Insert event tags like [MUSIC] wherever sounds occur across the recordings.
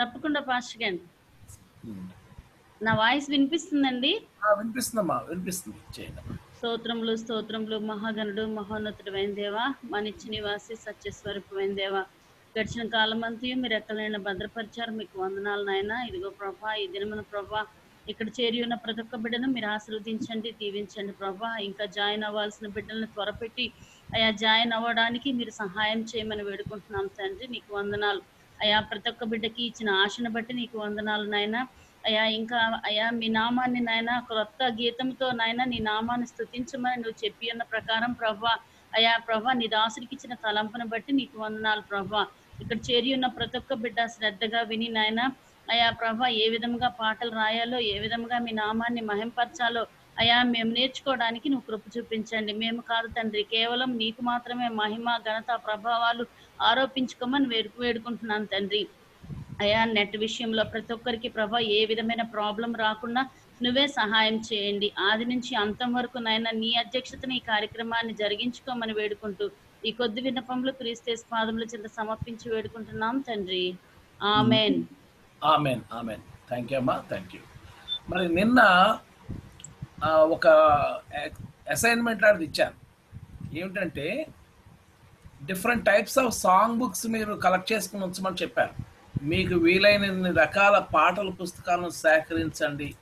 తప్పకుండా పాస్టర్ గారు. నా వాయిస్ వినిపిస్తుందండి? వినిపిస్తుందమ్మా వినిపిస్తుంది. చేయండి. స్తోత్రములు స్తోత్రములు మహాగణుడు మహోన్నతుడు దేవ మనిచ్చి నివాసి సత్యస్వరూపమైన దేవ. గడిచిన కాలం అంతయు మీరు ఎక్కలైన భద్రపరిచారు. మీకు వందనాలు నాయన. ఇదిగో ప్రభా ఈ దినమున ప్రభా ఇక్కడ చేరి ఉన్న ప్రతి ఒక్క బిడ్డను మీరు ఆశీర్వదించండి దీవించండి ప్రభా. ఇంకా జాయిన్ అవ్వాల్సిన బిడ్డలను త్వరపెట్టి అయా జాయిన్ అవ్వడానికి మీరు సహాయం చేయమని వేడుకుంటున్నాం తండ్రి. నీకు వందనాలు. అయా ప్రతి ఒక్క బిడ్డకి ఇచ్చిన ఆశను బట్టి నీకు వందనాలు నాయన. అయా ఇంకా అయా మీ నామాన్ని నాయన క్రొత్త గీతంతో నాయన నీ నామాన్ని స్తుతించమని నువ్వు చెప్పి ఉన్న ప్రకారం ప్రభా అయా ప్రభా నీ దాసుడికి ఇచ్చిన తలంపును బట్టి నీకు వందనాలు ప్రభా ఇక్కడ చేరి ఉన్న ప్రతి ఒక్క బిడ్డ శ్రద్ధగా విని నాయన. అయా ప్రభా ఏ విధంగా పాటలు రాయాలో ఏ విధంగా మీ నామాన్ని మహింపరచాలో అయా మేము నేర్చుకోవడానికి నువ్వు కృప చూపించండి. మేము కాదు తండ్రి కేవలం నీకు మాత్రమే మహిమ ఘనత ప్రభావాలు ఆరోపించుకోమని వేడుకు వేడుకుంటున్నాను తండ్రి. అయా నెట్ విషయంలో ప్రతి ఒక్కరికి ప్రభా ఏ విధమైన ప్రాబ్లం రాకుండా నువ్వే సహాయం చేయండి. ఆది నుంచి అంతం వరకు నాయన నీ అధ్యక్షతని ఈ కార్యక్రమాన్ని జరిగించుకోమని వేడుకుంటూ ఈ కొద్ది విన్నపంలో క్రీస్తేస్ పాదముల చింత సమర్పించి వేడుకుంటున్నాం తండ్రి. Amen. Amen amen. Thank you అమ్మా థ్యాంక్ యూ మరి నిన్న ఒక అసైన్మెంట్ లాంటిది ఇచ్చాను ఏమిటంటే different types of song books మీరు కలెక్ట్ చేసుకుని ఉంచమని చెప్పారు. మీకు వీలైనన్ని రకాల పాటల పుస్తకాలను సేకరించండి.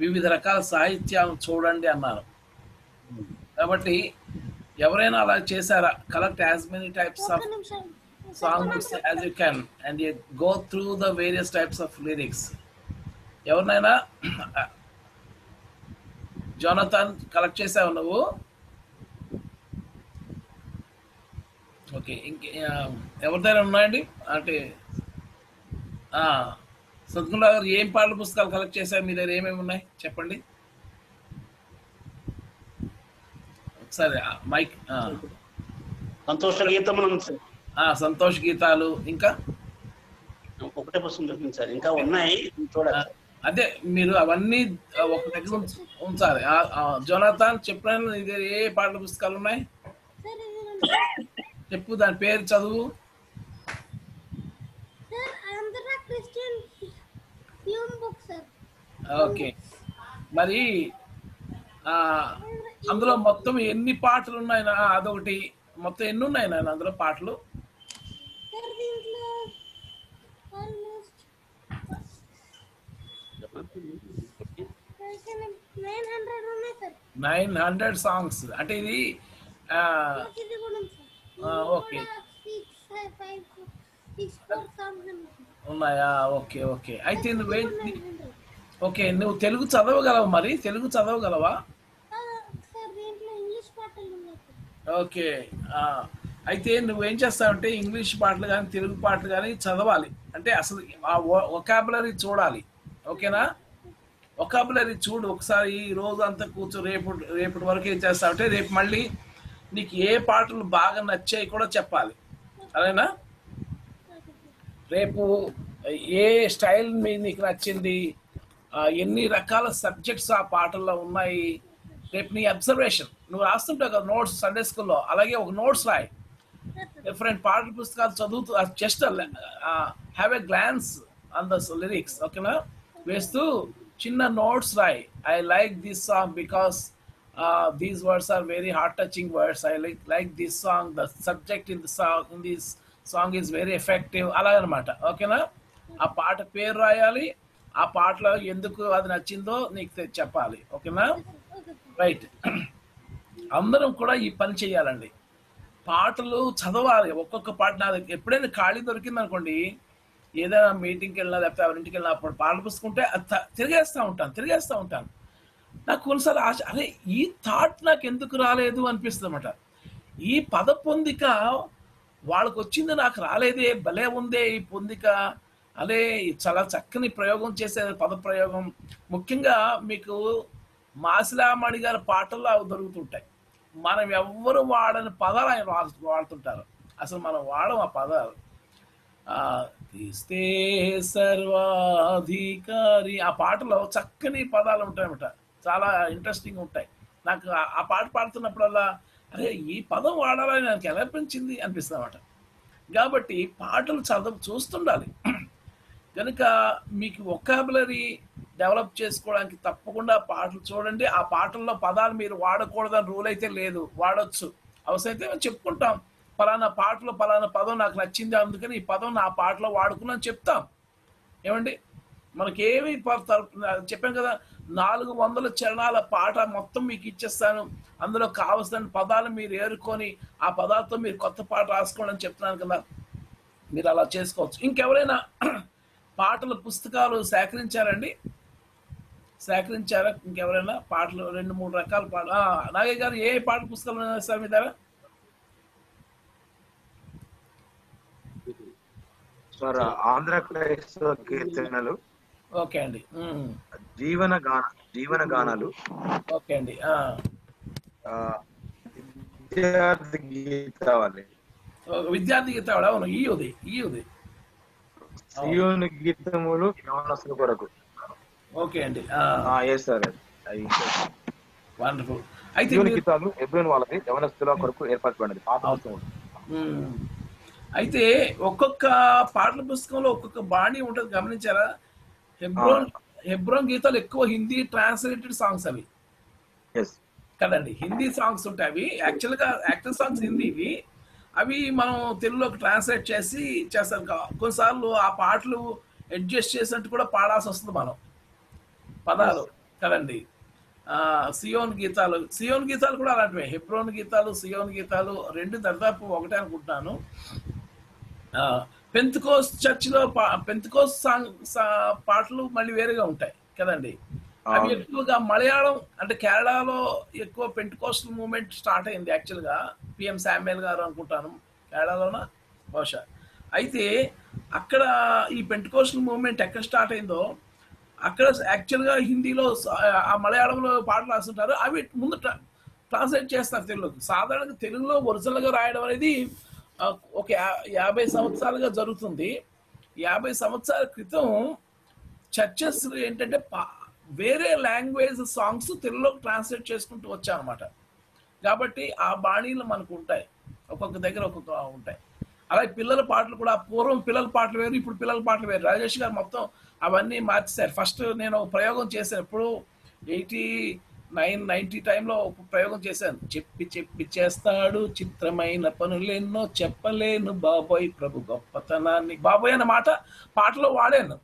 వివిధ రకాల సాహిత్యాలను చూడండి అన్నారు. కాబట్టి ఎవరైనా అలా చేశారా? Collect as many types of songs as you can and you go through the various types of lyrics. ఎవరినైనా జోనథాన్ కలెక్ట్ చేసావు నువ్వు? ఓకే ఇంకే ఆ, ఎవరి దగ్గర ఉన్నాయండి? అంటే సద్గుణరావు గారు ఏం పాటల పుస్తకాలు కలెక్ట్ చేశారు? మీ దగ్గర ఏమేమి ఉన్నాయి? చెప్పండి. ఒకసారి మైక్. సంతోష గీతం సంతోష్ గీతాలు ఇంకా? ఒకటే పుస్తకం దొరికింది సార్. ఇంకా ఉన్నాయి చూడాలి. అదే మీరు అవన్నీ ఒక దగ్గర ఉంచ- ఉంచాలి. జోనాథాన్ చెప్పిన ఇది ఏ పాటల పుస్తకాలు ఉన్నాయి? చెప్పు దాని పేరు చదువు. ఓకే. మరి అందులో మొత్తం ఎన్ని పాటలు ఉన్నాయి? అదొకటి. మొత్తం ఎన్ని ఉన్నాయి నాయన అందులో పాటలు? Nine hundred songs. అంటే ఇది Ah, ఓకే ఉన్నాయా? Okay okay. అయితే నువ్వే ఓకే నువ్వు తెలుగు చదవగలవా మరి? తెలుగు చదవగలవా? ఓకే. అయితే నువ్వేం చేస్తావంటే ఇంగ్లీష్ పాటలు కానీ తెలుగు పాటలు కానీ చదవాలి. అంటే అసలు ఆ ఒకాబులరీ చూడాలి. ఓకేనా? ఒకాబులరీ చూడు. ఒకసారి ఈ రోజు అంతా కూర్చో. రేపు రేపటి వరకు ఏం చేస్తావంటే రేపు మళ్ళీ నీకు ఏ పాటలు బాగా నచ్చాయి కూడా చెప్పాలి. అదేనా రేపు ఏ స్టైల్ మీ నీకు నచ్చింది? ఎన్ని రకాల సబ్జెక్ట్స్ ఆ పాటల్లో ఉన్నాయి? రేపు నీ అబ్జర్వేషన్. నువ్వు రాస్తుంటావు కదా నోట్స్ సండే స్కూల్లో. అలాగే ఒక నోట్స్ రాయి. డిఫరెంట్ పాటల పుస్తకాలు చదువుతూ just have a glance on the lyrics ఓకేనా వేస్తూ చిన్న నోట్స్ రాయి. I like this song because these words are very heart touching words I like like this song the subject in the song in this song is very effective అలాగనమాట ఓకేనా ఆ పాట పేరు రాయాలి. ఆ పాటలో ఎందుకు అది నచ్చిందో నీకు చెప్పాలి. ఓకేనా రైట్ అందరం కూడా ఈ పని చేయాలండి. పాటలు చదవాలి. ఒక్కొక్క పాట నా దగ్గర ఎప్పుడైనా ఖాళీ దొరికింది అనుకోండి ఏదైనా మీటింగ్కి వెళ్ళినా లేకపోతే ఎవరింటికి వెళ్ళినా అప్పుడు పాటలు పుసుకుంటే తిరిగేస్తూ ఉంటాను తిరిగేస్తూ ఉంటాను. నాకు కొన్నిసార్లు ఆశ అరే ఈ థాట్ నాకు ఎందుకు రాలేదు అనిపిస్తుంది అనమాట ఈ పద పొందిక వాళ్ళకు వచ్చింది నాకు రాలేదే భలే ఉందే ఈ పొందిక. అదే చాలా చక్కని ప్రయోగం చేసే పద ప్రయోగం. ముఖ్యంగా మీకు మాసిలామణి గారి పాటల్లో అవి దొరుకుతుంటాయి. మనం ఎవ్వరు వాడని పదాలు ఆయన వాడు- వాడుతుంటారు. అసలు మనం వాడం ఆ పదాలు. తీస్తే సర్వాధికారి ఆ పాటలో చక్కని పదాలు ఉంటాయన్నమాట. చాలా ఇంట్రెస్టింగ్ ఉంటాయి. నాకు ఆ- పాట పాడుతున్నప్పుడల్లా అరే ఈ పదం వాడాలని నాకు ఎలా అనిపించింది? అనిపిస్తుంది అనమాట కాబట్టి పాటలు చదవ చూస్తుండాలి. కనుక మీకు ఒకాబులరీ డెవలప్ చేసుకోవడానికి తప్పకుండా పాటలు చూడండి. ఆ పాటల్లో పదాలు మీరు వాడకూడదని రూల్ అయితే లేదు. వాడొచ్చు. అవసరమైతే మేము చెప్పుకుంటాం. పలానా పాటలో పలానా పదం నాకు నచ్చింది. అందుకని ఈ పదం నా పాటలో వాడుకున్నాను చెప్తాం. ఏమండి? మనకేమి ప- తర- కదా నాలుగు వందల చరణాల పాట మొత్తం మీకు ఇచ్చేస్తాను. అందులో కావలసిన పదాలు మీరు ఏరుకొని ఆ పదాలతో మీరు కొత్త పాట రాసుకోండి అని చెప్తున్నాను కదా. మీరు అలా చేసుకోవచ్చు. ఇంకెవరైనా [CLEARS THROAT] పాటల పుస్తకాలు సేకరించారండి? సేకరించారా? ఇంకెవరైనా పాటలు రెండు మూడు రకాల పాట నాగయ్య గారు ఏ పాట పుస్తకాలు సార్ మీ దగ్గర? సార్ ఆంధ్ర క్రైస్తవ కీర్తనలు. ఓకే అండి. జీవన గాన జీవన గానాలు. ఓకే అండి. విద్యార్థి గీతావళి. విద్యార్థి గీత ఆవిడ, అవును ఈ ఉది ఈ ఉది సియోను గీతములు యవనస్తుల కొరకు. ఓకే అండి. ఎస్ సార్ అది వండర్ఫుల్ అయితే గీతాలు ఎబ్రోన్ వాళ్ళది యవనస్తుల కొరకు ఏర్పరచబడినది పాత పుస్తకం. అయితే ఒక్కొక్క పాటల పుస్తకంలో ఒక్కొక్క బాణి ఉంటుంది గమనించారా? హెబ్రోన్ హెబ్రోన్ గీతాలు ఎక్కువ హిందీ ట్రాన్స్లేటెడ్ సాంగ్స్ అవి. కదండి? హిందీ సాంగ్స్ ఉంటాయి అవి. యాక్చువల్గా యాక్టర్ సాంగ్స్ హిందీవి అవి మనం తెలుగులోకి ట్రాన్స్లేట్ చేసి చేస్తాం కొన్నిసార్లు ఆ పాటలు అడ్జస్ట్ చేసినట్టు కూడా పాడాల్సి వస్తుంది మనం. పదాలు. కదండి? సియోన్ గీతాలు. సియోన్ గీతాలు కూడా అలాంటివే. హెబ్రోన్ గీతాలు సియోన్ గీతాలు రెండు దాదాపు ఒకటే అనుకుంటున్నాను. పెంతుకోస్ చర్చిలో పెంతుకోస్ సాంగ్ పాటలు మళ్ళీ వేరేగా ఉంటాయి కదండి. అవి. ఎక్కువగా మలయాళం అంటే కేరళలో ఎక్కువ పెంటుకోస్టల్ మూవ్మెంట్ స్టార్ట్ అయింది యాక్చువల్గా పిఎం శామ్యుల్ గారు అనుకుంటాను కేరళలోన? బహుశా. అయితే అక్కడ ఈ పెంటుకోస్టల్ మూవ్మెంట్ ఎక్కడ స్టార్ట్ అయిందో అక్కడ యాక్చువల్గా హిందీలో ఆ మలయాళంలో పాటలు రాస్తుంటారు అవి ముందు ట్రా- ట్రాన్స్లేట్ చేస్తారు తెలుగులోకి. సాధారణంగా తెలుగులో ఒరిజినల్గా రాయడం అనేది ఒక యా- యాభై సంవత్సరాలుగా జరుగుతుంది. యాభై సంవత్సరాల క్రితం చర్చెస్ ఏంటంటే పా- వేరే లాంగ్వేజ్ సాంగ్స్ తెలుగులోకి ట్రాన్స్లేట్ చేసుకుంటూ వచ్చామన్నమాట కాబట్టి ఆ బాణీలు మనకు ఉంటాయి. ఒక్కొక్క దగ్గర ఒక్కొక్క ఉంటాయి. అలాగే పిల్లల పాటలు కూడా పూర్వం పిల్లల పాటలు వేరు ఇప్పుడు పిల్లల పాటలు వేరు. రాజేష్ గారు మొత్తం అవన్నీ మార్చేశారు. ఫస్ట్ నేను ప్రయోగం చేశాను. ఎప్పుడు ఎయిటీ నైన్ నైన్టీ టైంలో ఒక ప్రయోగం చేశాను. చెప్పి చెప్పి చేస్తాడు చిత్రమైన పనులెన్నో చెప్పలేను బాబోయ్ ప్రభు గొప్పతనాన్ని. బాబోయ్ అన్న మాట పాటలో వాడాను.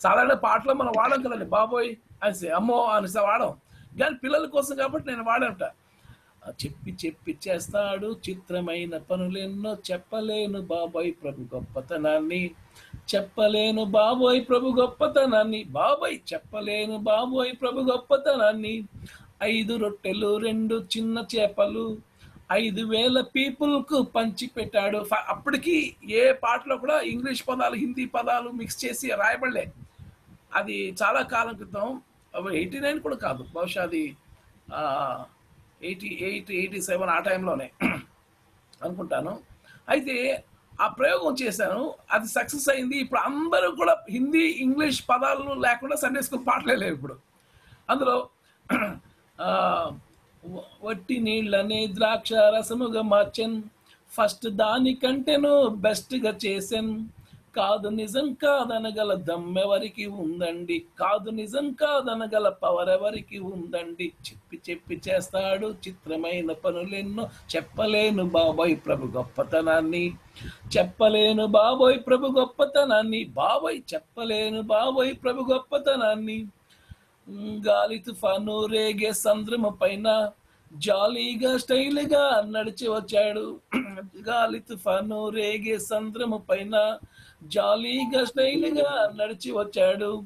సాధారణ పాటలో మనం వాడాం కదండి బాబోయ్ అనేసి అమ్మో అనేసి వాడాం. కానీ పిల్లల కోసం కాబట్టి నేను వాడంట చెప్పి చెప్పి చేస్తాడు చిత్రమైన పనులెన్నో చెప్పలేను బాబోయ్ ప్రభు గొప్పతనాన్ని. చెప్పలేను బాబోయ్ ప్రభు గొప్పతనాన్ని. బాబోయ్ చెప్పలేను బాబోయ్ ప్రభు గొప్పతనాన్ని. ఐదు రొట్టెలు రెండు చిన్న చేపలు ఐదు వేల పీపుల్కు పంచి పెట్టాడు. అప్పటికి ఏ పాటలో కూడా ఇంగ్లీష్ పదాలు హిందీ పదాలు మిక్స్ చేసి రాయబడలే. అది చాలా కాలం క్రితం ఎయిటీ నైన్ కూడా కాదు. బహుశా అది ఎయిటీ ఎయిట్ ఎయిటీ సెవెన్ ఆ టైంలోనే [CLEARS THROAT] అనుకుంటాను. అయితే ఆ ప్రయోగం చేశాను. అది సక్సెస్ అయింది. ఇప్పుడు అందరూ కూడా హిందీ ఇంగ్లీష్ పదాలు లేకుండా సండే స్కూల్ పాటలే లేవు ఇప్పుడు. అందులో [CLEARS THROAT] వట్టి నీళ్ళనే ద్రాక్ష రసముగా మార్చెన్. ఫస్ట్ దానికంటేను బెస్ట్గా చేసెన్. కాదు నిజం కాదనగల దమ్మెవరికి ఉందండి. కాదు నిజం కాదనగల పవర్ ఎవరికి ఉందండి. చెప్పి చెప్పి చేస్తాడు చిత్రమైన పనులెన్నో చెప్పలేను బాబోయ్ ప్రభు గొప్పతనాన్ని. చెప్పలేను బాబోయ్ ప్రభు గొప్పతనాన్ని. బాబోయ్ చెప్పలేను బాబోయ్ ప్రభు గొప్పతనాన్ని. గాలి తుఫాను రేగే సంద్రమ పైన జాలీగా స్టైల్గా నడిచి వచ్చాడు. గాలి తుఫాను రేగే సంద్రమ పైన జాలీగా స్టైల్గా నడిచి వచ్చాడు.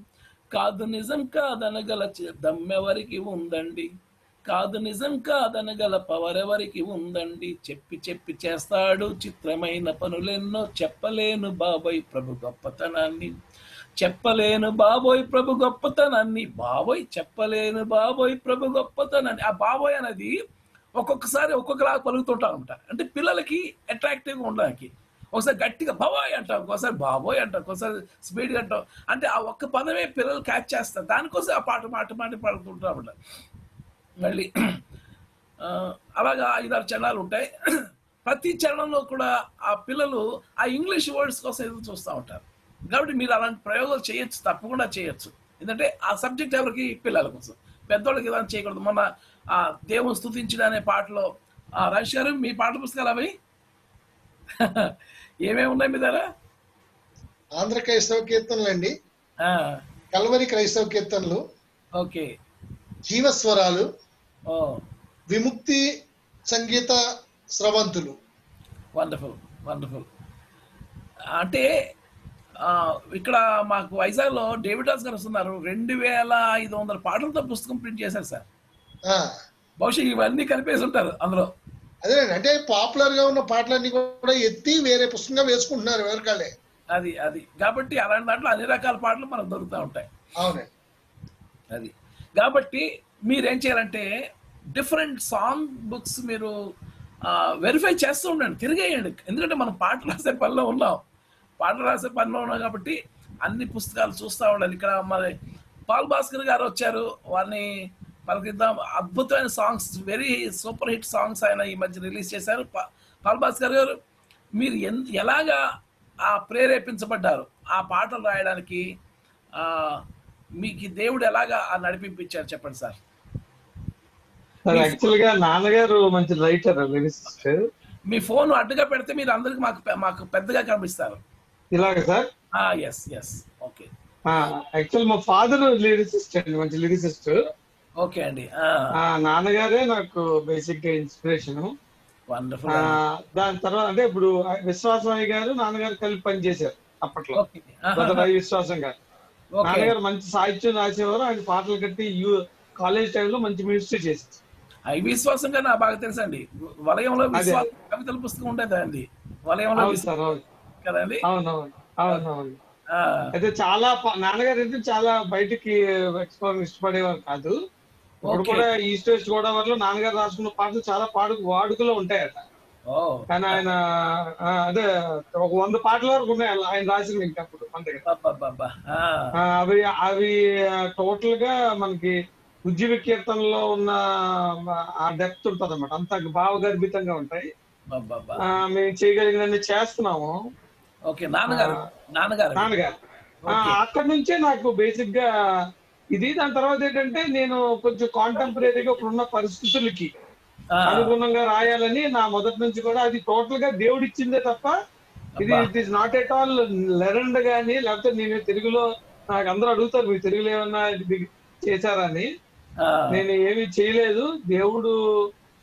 కాదు నిజం కాదనగల దమ్మెవరికి ఉందండి. కాదు నిజం కాదనగల పవర్ ఎవరికి ఉందండి. చెప్పి చెప్పి చేస్తాడు చిత్రమైన పనులెన్నో చెప్పలేను బాబాయ్ ప్రభు గొప్పతనాన్ని. చెప్పలేను బాబోయ్ ప్రభు గొప్పతనాన్ని. బాబోయ్ చెప్పలేను బాబోయ్ ప్రభు గొప్పతనాన్ని. ఆ బాబోయ్ అనేది ఒక్కొక్కసారి ఒక్కొక్కలా పలుకుతుంటా ఉంటా. అంటే పిల్లలకి అట్రాక్టివ్గా ఉండడానికి. ఒకసారి గట్టిగా బాబోయ్ అంటాం ఒకసారి బాబోయ్ అంటాం ఒకసారి స్పీడ్గా అంటాం. అంటే ఆ ఒక్క పదమే పిల్లలు క్యాచ్ చేస్తారు. దానికోసం ఆ పాట మాట మాట పాడుతుంటా ఉంటా. మళ్ళీ అలాగా ఐదారు చరణాలు ఉంటాయి. ప్రతి చరణంలో కూడా ఆ పిల్లలు ఆ ఇంగ్లీష్ వర్డ్స్ కోసం ఎదురు చూస్తూ ఉంటారు. కాబట్టి మీరు అలాంటి ప్రయోగాలు చేయొచ్చు తప్పకుండా చేయొచ్చు. ఎందుకంటే ఆ సబ్జెక్ట్ ఎవరికి? పిల్లల కోసం. పెద్దోళ్ళకి ఏదైనా చేయకూడదు. మొన్న ఆ దేవుని స్థుతించడం అనే పాటలో ఆ రమేష్ గారు మీ పాటల పుస్తకాలు అవి? [LAUGHS] ఏమేమి ఉన్నాయి మీ దగ్గర? ఆంధ్ర క్రైస్తవ కీర్తనలు అండి. Kalvari Kraistava Keertanalu. Okay. Jeevaswaralu. Vimukti Sangeeta స్రవంతులు. Wonderful wonderful. అంటే ఇక్కడ మాకు వైజాగ్లో డేవిడ్ రాజ్ గారు వస్తున్నారు. రెండు వేల ఐదు వందల పాటలతో పుస్తకం ప్రింట్ చేశారు సార్. బహుశా ఇవన్నీ కలిపేసి ఉంటారు అందులో. అదేనండి అంటే పాపులర్గా ఉన్న పాటలన్నీ కూడా ఎత్తి వేరే పుస్తకంగా వేసుకుంటున్నారు ఎవరికాలే అది అది. కాబట్టి అలాంటి దాంట్లో అన్ని రకాల పాటలు మనకు దొరుకుతూ ఉంటాయి. అవునండి. అది. కాబట్టి మీరేం చేయాలంటే డిఫరెంట్ సాంగ్ బుక్స్ మీరు వెరిఫై చేస్తూ ఉండండి. తిరిగేయండి. ఎందుకంటే మనం పాటలు రాసే పనిలో ఉన్నాం. పాటలు రాసే పనిలో ఉన్నాం కాబట్టి అన్ని పుస్తకాలు చూస్తూ ఉండాలి. ఇక్కడ మరి పాల్ భాస్కర్ గారు వచ్చారు. వారిని పలకిద్దాం అద్భుతమైన songs very super hit songs ఆయన ఈ మధ్య రిలీజ్ చేశారు. పాల్ భాస్కర్ గారు మీరు ఎన్ ఎలాగా ఆ ప్రేరేపించబడ్డారు? ఆ పాటలు రాయడానికి మీకు దేవుడు ఎలాగా ఆ నడిపించారు చెప్పండి సార్. సార్ యాక్చువల్గా నాన్నగారు మంచి రైటర్ లిరిసిస్ట్ మీ ఫోన్ అడ్డుగా పెడితే మీరు అందరికి మాకు మాకు పెద్దగా కనిపిస్తారు. ఇలాగ sir? Yes yes okay actual మా ఫాదర్ లిరిసిస్ట్ అండి మంచి లిరిసిస్ట్ ఓకే అండి. నాన్నగారే నాకు బేసిక్గా ఇన్స్పిరేషన్ వండర్ఫుల్ దాని తర్వాత అంటే ఇప్పుడు విశ్వాసరాయ్ గారు నాన్నగారు కలిపి పనిచేశారు అప్పట్లో. విశ్వాసం గారు. నాన్నగారు మంచి సాహిత్యం రాసేవారు ఆయన పాటలు కట్టి కాలేజ్ టైంలో మంచి మినిస్ట్రీ చేశారు. అవి విశ్వాసంగా నాకు బాగా తెలుసండి. వలయంలో. విశ్వాసం కవితల పుస్తకం ఉండేది అండి? వలయంలో కదండి అవునవును. అవునవును. అయితే చాలా నాన్నగారు అయితే చాలా బయటికి ఎక్స్ప్లోర్ ఇష్టపడేవారు కాదు. ఇప్పుడు. కూడా ఈస్ట్ వెస్ట్ గోదావరిలో నాన్నగారు రాసుకున్న పాటలు చాలా పాడు వాడుకలో ఉంటాయట. కానీ ఆయన అదే ఒక వంద పాటల వరకు ఉన్నాయి ఆయన- రాసిన ఇంకప్పుడు మన దగ్గర అవి అవి టోటల్గా మనకి ఉద్యమ కీర్తనలో ఉన్న ఆ డెప్త్ ఉంటది అనమాట అంత భావగర్భితంగా ఉంటాయి. మేము చేయగలిగినన్ని చేస్తున్నాము. ఓకే నాన్నగారు నాన్నగారు. నాన్నగారు. అక్కడ నుంచే నాకు బేసిక్గా ఇది దాని తర్వాత ఏంటంటే నేను కొంచెం కాంటెంపరీగా ఇప్పుడున్న పరిస్థితులకి అనుగుణంగా రాయాలని నా మొదటి నుంచి కూడా అది టోటల్గా దేవుడు ఇచ్చిందే తప్ప ఇది. It is not at all learned గానీ లేకపోతే నేను తెలుగులో నాకు అందరూ అడుగుతారు మీరు తెలుగులో ఏమన్నా చేశారని నేను ఏమీ చేయలేదు. దేవుడు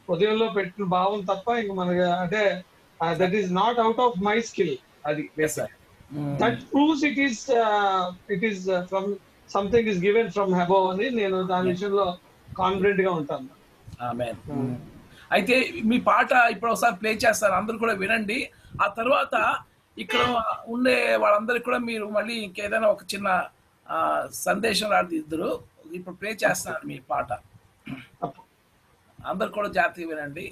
ఉదయంలో పెట్టిన భావం తప్ప ఇంక మనకి అంటే that is not out of my skill అది. మ్మ్. That proves it is it is from something is given from above అని నేను దాని విషయంలో కాన్ఫిడెంట్గా ఉంటాను. ఆమెన్ అయితే మీ పాట ఇప్పుడు ఒకసారి ప్లే చేస్తారు అందరూ కూడా వినండి. ఆ తర్వాత ఇక్కడ ఉండే వాళ్ళందరికీ కూడా మీరు మళ్ళీ ఇంకేదైనా ఒక చిన్న సందేశం రాదు ఇద్దరు ఇప్పుడు ప్లే చేస్తున్నారు మీ పాట. అందరు కూడా జాగ్రత్తగా వినండి.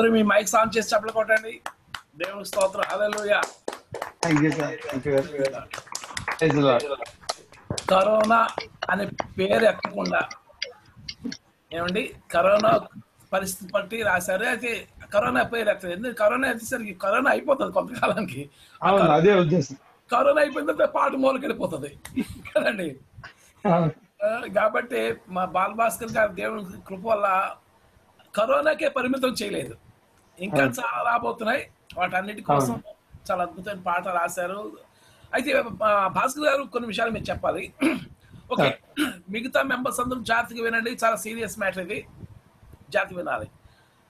అందరూ మీ మైక్స్ ఆన్ చేసి చెప్పలు కొట్టండి. దేవుని స్తోత్రం. హల్లెలూయా. కరోనా అనే పేరు ఎత్తకుండా ఏమండి? కరోనా పరిస్థితి బట్టి రాశారు. అయితే కరోనా పేరు ఎత్తలేదు ఎందుకంటే కరోనా ఎత్తేసరికి కరోనా అయిపోతుంది కొంతకాలానికి. అదే ఉద్దేశం. కరోనా అయిపోయిన తర్వాత పాట మూలకి వెళ్ళిపోతుంది కదండి కాబట్టి మా బాల భాస్కర్ గారి దేవుని కృప వల్ల కరోనాకే పరిమితం చేయలేదు. ఇంకా చాలా రాబోతున్నాయి. వాటన్నిటి కోసం చాలా అద్భుతమైన పాట రాశారు. అయితే భాస్కర్ గారు కొన్ని విషయాలు మీరు చెప్పాలి. ఓకే. మిగతా మెంబర్స్ అందరూ జాగ్రత్తగా వినండి. చాలా సీరియస్ మ్యాటర్ ఇది. జాగ్రత్త వినాలి.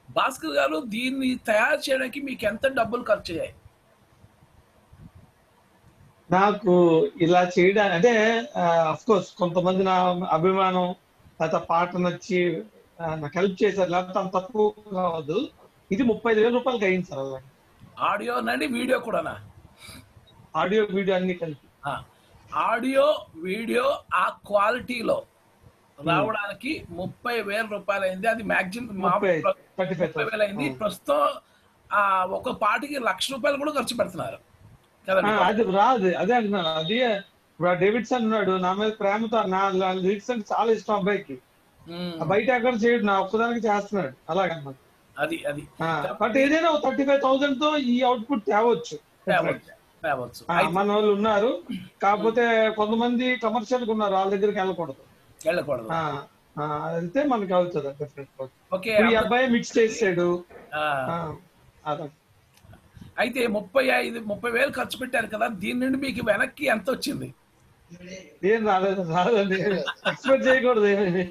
భాస్కర్ గారు దీన్ని తయారు చేయడానికి మీకు ఎంత డబ్బులు ఖర్చు అయ్యాయి? నాకు ఇలా చేయడానికి అంటే అఫ్ కోర్స్ కొంతమంది నా అభిమానం లేకపోతే పాట నచ్చి నాకు హెల్ప్ చేశారు. లేకపోతే అంత తక్కువ కావద్దు. ఇది ముప్పై ఐదు వేల రూపాయలకి అయింది సార్ అలా ఆడియో నండి వీడియో కూడానా? ఆడియో వీడియో అన్ని కలిపి. ఆ, ఆడియో వీడియో ఆ క్వాలిటీలో రావడానికి ముప్పై వేల రూపాయలు అయింది అది మాక్సిమం ముప్పై వేలు అయింది ప్రస్తుతం ఆ ఒక పాటికి లక్ష రూపాయలు కూడా ఖర్చు పెడుతున్నారు. అది రాదు. అదే అంటున్నాను. అది ఇప్పుడు డేవిడ్సన్ ఉన్నాడు. నా మీద ప్రేమతో నా లిరిక్స్ అంటే చాలా ఇష్టం అబ్బాయికి. బయట ఎక్కడ చేయడు. నా ఒక్కదానికి చేస్తున్నాడు. అలాగన్నమాట అది అది. బట్ ఏదైనా థర్టీ ఫైవ్ థౌసండ్తో ఈ అవుట్పుట్ తేవచ్చు. తేవచ్చు మన వాళ్ళు ఉన్నారు. కాకపోతే కొంతమంది కమర్షియల్గా ఉన్నారు. వాళ్ళ దగ్గరికి వెళ్ళకూడదు. వెళ్ళకూడదు. వెళ్తే మనకి అవుతుంది డిఫరెంట్ ఓకే ఈ అబ్బాయి మిక్స్ చేసాడు. అయితే ముప్పై ఐదు ముప్పై వేలు ఖర్చు పెట్టారు కదా. దీని నుండి మీకు వెనక్కి ఎంత వచ్చింది? ఏం రాలేదు రాదండి ఎక్స్పెక్ట్ చేయకూడదు ఏమీ.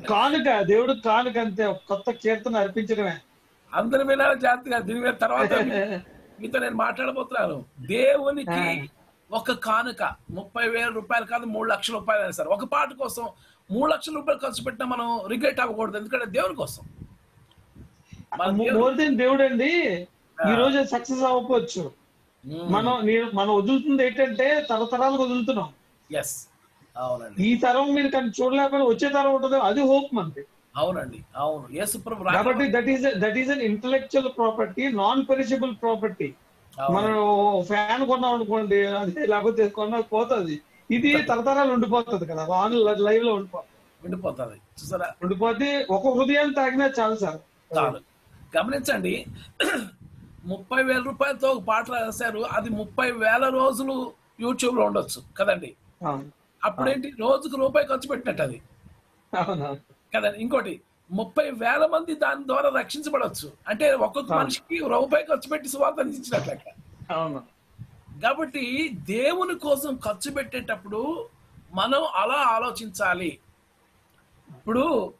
కానుక దేవుడు కానుక అంతే కొత్త కీర్తన అర్పించడమే. అందరి వినాలి జాగ్రత్తగా దీని మీద తర్వాత మీతో నేను మాట్లాడబోతున్నాను. దేవునికి ఒక కానుక ముప్పై వేల రూపాయలు కాదు మూడు లక్షల రూపాయలు అయినా సరే. ఒక పాట కోసం మూడు లక్షల రూపాయలు ఖర్చు పెట్టినా మనం రిగ్రెట్ అవ్వకూడదు ఎందుకంటే దేవుని కోసం. మన దేవుడు- మోర్ దెన్ దేవుడు అండి ఈ రోజు సక్సెస్ అవ్వకపోవచ్చు. మనం నీ- మనం వదులుతుంది ఏంటంటే తరతరాలకు వదులుతున్నాం. ఎస్ అవునండి. ఈ తరం మీరు కానీ చూడలేకపోయినా వచ్చే తరం ఉంటుంది అది హోప్ మనకి అవునండి. అవును. ప్రభు కాబట్టి that is that is an intellectual property non perishable property మనం ఫ్యాన్ కొన్నాం అనుకోండి అది లేకపోతే కొన్నా పోతుంది. ఇది [LAUGHS] తరతరాలు ఉండిపోతుంది కదా. ఆన్ లైవ్లో ఉండిపోతుంది. ఉండిపోతుంది. చూసారా? ఉండిపోతే ఒక హృదయం తాగినా చాలు సార్. చాలు. గమనించండి. ముప్పై వేల రూపాయలతో ఒక పాట రాశారు. అది ముప్పై వేల రోజులు యూట్యూబ్లో ఉండొచ్చు కదండి. అప్పుడేంటి? రోజుకు రూపాయి ఖర్చు పెట్టినట్టు అది. కదండి. ఇంకోటి ముప్పై వేల మంది దాని ద్వారా రక్షించబడవచ్చు అంటే ఒక్కొక్క మనిషికి రూపాయి ఖర్చు పెట్టి సువార్త అందించినట్లు. లెక్క. అవును. కాబట్టి దేవుని కోసం ఖర్చు పెట్టేటప్పుడు మనం అలా ఆలోచించాలి. ఇప్పుడు